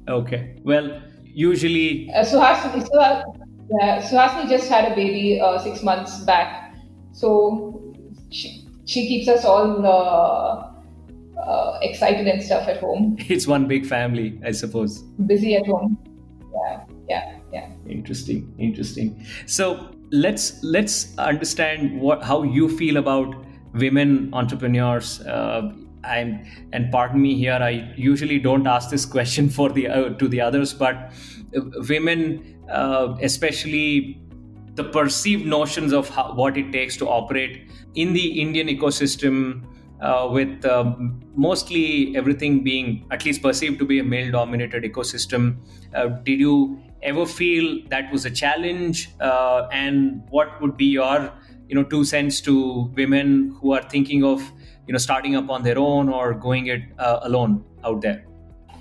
Okay. Well, usually.
Uh, Suhasini, Suhasini, yeah, Suhasini just had a baby uh, six months back. So she, she keeps us all uh, uh, excited and stuff at home.
It's one big family, I suppose.
Busy at home. Yeah, yeah yeah
interesting interesting so let's let's understand what how you feel about women entrepreneurs uh, and and pardon me here i usually don't ask this question for the uh, to the others but uh, women uh, especially the perceived notions of how, what it takes to operate in the indian ecosystem uh, with um, mostly everything being at least perceived to be a male dominated ecosystem. Uh, did you ever feel that was a challenge? Uh, and what would be your you know two cents to women who are thinking of you know starting up on their own or going it uh, alone out there?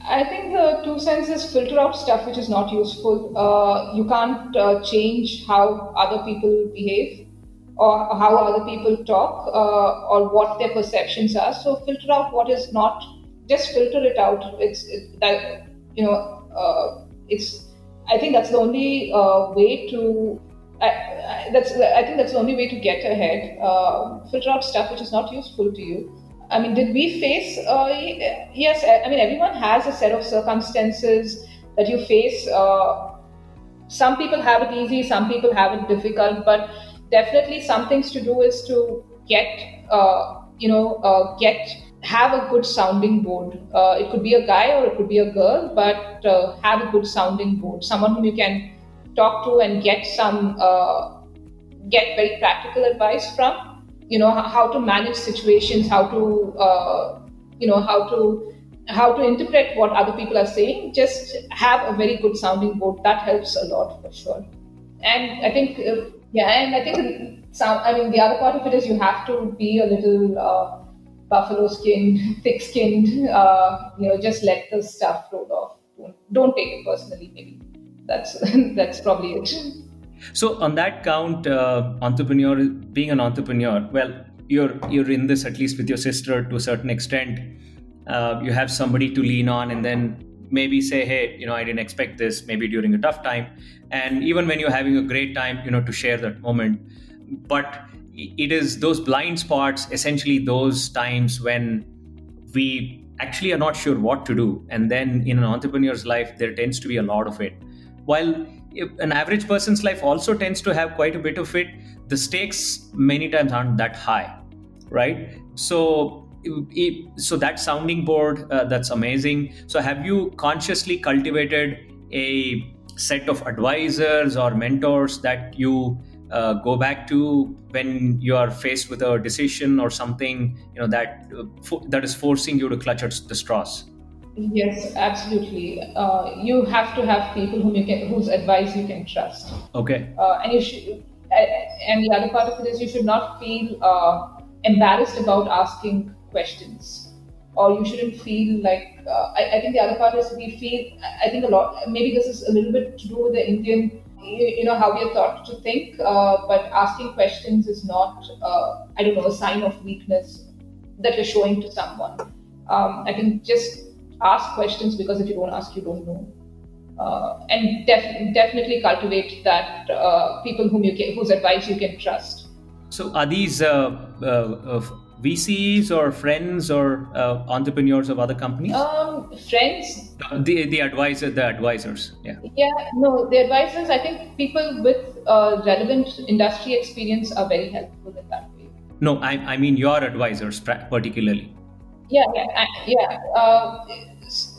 I think the two cents is filter out stuff which is not useful. Uh, you can't uh, change how other people behave or how other people talk uh, or what their perceptions are. So filter out what is not. Just filter it out. It's it, that you know. Uh, it's. I think that's the only uh, way to. I, I, that's. I think that's the only way to get ahead. Uh, filter out stuff which is not useful to you. I mean, did we face? Uh, yes. I mean, everyone has a set of circumstances that you face. Uh, some people have it easy. Some people have it difficult. But definitely some things to do is to get uh, you know uh, get have a good sounding board. Uh, it could be a guy or it could be a girl but uh, have a good sounding board. Someone whom you can talk to and get some uh, get very practical advice from. You know how to manage situations how to uh, you know how to how to interpret what other people are saying. Just have a very good sounding board. That helps a lot for sure. And i think yeah, and I think some. I mean, the other part of it is you have to be a little uh, buffalo skinned, thick skinned. Uh, you know, just let the stuff float off. Don't, don't take it personally. Maybe that's that's probably it.
So on that count, uh, entrepreneur being an entrepreneur, well, you're you're in this at least with your sister to a certain extent. Uh, you have somebody to lean on, and then maybe say hey you know i didn't expect this maybe during a tough time and even when you're having a great time you know to share that moment but it is those blind spots essentially those times when we actually are not sure what to do. And then in an entrepreneur's life there tends to be a lot of it. While an average person's life also tends to have quite a bit of it the stakes many times aren't that high right? So so that sounding board uh, that's amazing. So have you consciously cultivated a set of advisors or mentors that you uh, go back to when you are faced with a decision or something you know that uh, fo- that is forcing you to clutch at the straws.
Yes absolutely. Uh, you have to have people whom you can whose advice you can trust.
Okay.
Uh, and you should and the other part of it is you should not feel uh, embarrassed about asking questions. Or you shouldn't feel like uh, I, I, think the other part is we feel i think a lot maybe this is a little bit to do with the indian you know how are taught to think uh, but asking questions is not uh, i don't know a sign of weakness that you're showing to someone. Um, i think just ask questions because if you don't ask you don't know. Uh, and def- definitely cultivate that uh, people whom you can, whose advice you can trust.
So are these uh, VCs or friends or uh, entrepreneurs of other companies?
Um, friends.
The the advisor, the advisors. Yeah.
Yeah. No, the advisors. I think people with uh, relevant industry experience are very helpful in that way.
No, I I mean your advisors particularly.
Yeah. Yeah. Yeah. Uh,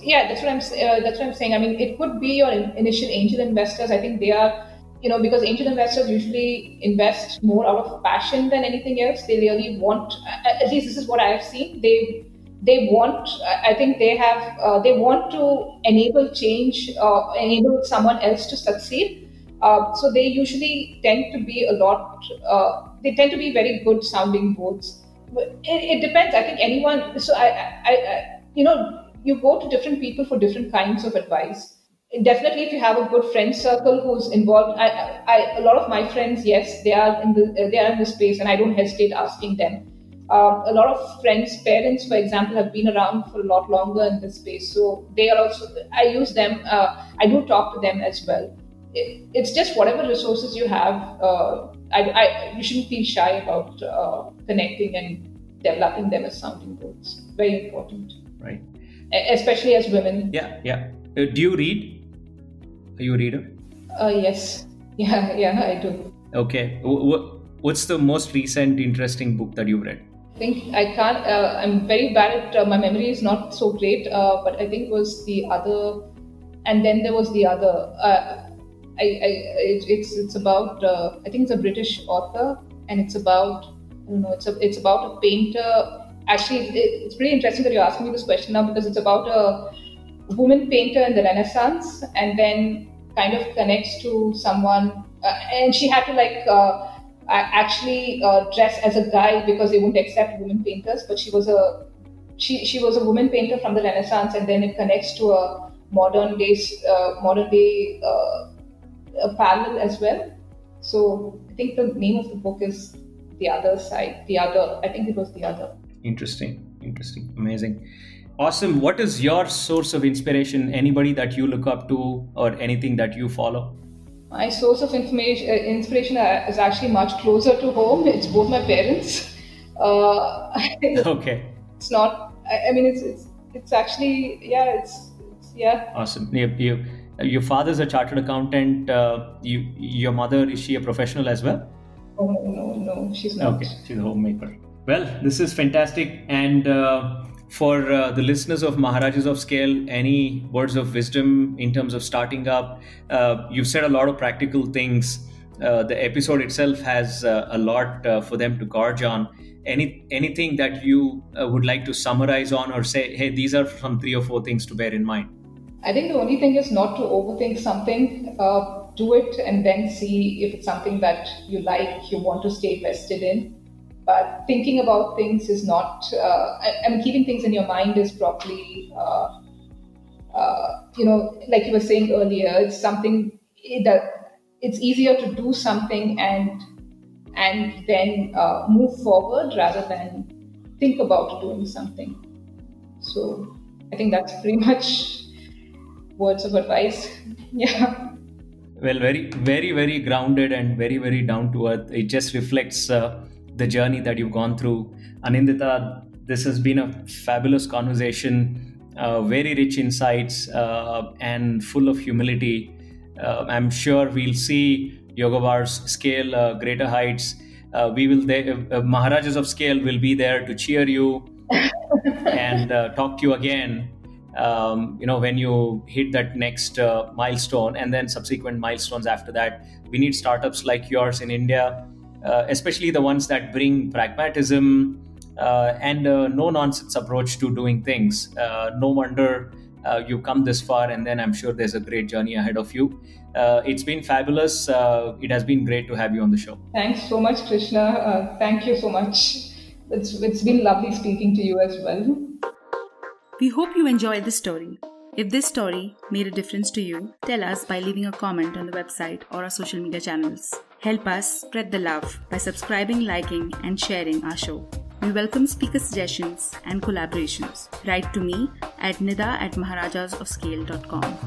yeah. That's what I'm. Uh, that's what I'm saying. I mean, it could be your initial angel investors. I think they are you know, because angel investors usually invest more out of passion than anything else. They really want, at least this is what I have seen. They they want, I think they have, uh, they want to enable change, uh, enable someone else to succeed. Uh, so they usually tend to be a lot. Uh, they tend to be very good sounding boards. It, it, depends. I think anyone. So I, I, I, you know, you go to different people for different kinds of advice definitely if you have a good friend circle who's involved I, I a lot of my friends yes they are in the they are in the space and i don't hesitate asking them. Um, a lot of friends parents for example have been around for a lot longer in this space. So they are also i use them uh, i do talk to them as well. It, it's just whatever resources you have uh, I, I, you shouldn't feel shy about uh, connecting and developing them as sounding boards very important.
Right.
Especially as women.
Yeah yeah. Uh, do you read are you a reader?
Uh, yes. Yeah, yeah, I do.
Okay. What's the most recent interesting book that you've read?
I think I can't. Uh, I'm very bad at. Uh, my memory is not so great. Uh, but I think it was the other, and then there was the other. Uh, I, I it, it's it's about. Uh, I think it's a British author, and it's about. I don't know. It's a, it's about a painter actually, it's pretty interesting that you're asking me this question now because it's about a woman painter in the Renaissance, and then kind of connects to someone, uh, and she had to like uh, actually uh, dress as a guy because they wouldn't accept women painters. But she was a she she was a woman painter from the Renaissance, and then it connects to a modern day uh, modern day uh, parallel as well. So I think the name of the book is the other side, the other. I think it was the other.
Interesting, interesting, amazing. Awesome. What is your source of inspiration? Anybody that you look up to, or anything that you follow?
My source of information, uh, inspiration uh, is actually much closer to home. It's both my parents. Uh,
okay.
It's not. I, I, mean, it's it's it's actually yeah. It's, it's yeah.
Awesome. You, you, your father's a chartered accountant. Uh, you, your mother is she a professional as well?
Oh no, no, she's not.
Okay, she's a homemaker. Well, this is fantastic, and uh, for uh, the listeners of Maharajas of Scale, any words of wisdom in terms of starting up? Uh, you've said a lot of practical things. Uh, the episode itself has uh, a lot uh, for them to gorge on. Any anything that you uh, would like to summarize on, or say, hey, these are some three or four things to bear in mind.
I think the only thing is not to overthink something. do it and then see if it's something that you like, you want to stay vested in but thinking about things is not uh, I, mean keeping things in your mind is probably uh, uh, you know like you were saying earlier it's something that it's easier to do something and and then uh, move forward rather than think about doing something. So i think that's pretty much words of advice. Yeah.
Well very very very grounded and very very down to earth. It just reflects uh, the journey that you've gone through. Anindita, this has been a fabulous conversation, uh, very rich insights, uh, and full of humility. Uh, I'm sure we'll see Yoga Bars scale uh, greater heights. Uh, we will, there, uh, Maharajas of Scale will be there to cheer you and talk to you again. Um, you know, when you hit that next milestone and then subsequent milestones after that, we need startups like yours in India uh, especially the ones that bring pragmatism uh, and a no nonsense approach to doing things. Uh, no wonder uh, you come this far, and then I'm sure there's a great journey ahead of you. Uh, it's been fabulous. Uh, it has been great to have you on the show.
Thanks so much, Krishna. thank you so much. It's, it's been lovely speaking to you as well.
We hope you enjoyed the story. If this story made a difference to you, tell us by leaving a comment on the website or our social media channels. Help us spread the love by subscribing, liking, and sharing our show. We welcome speaker suggestions and collaborations. Write to me at nida at maharajasofscale.com.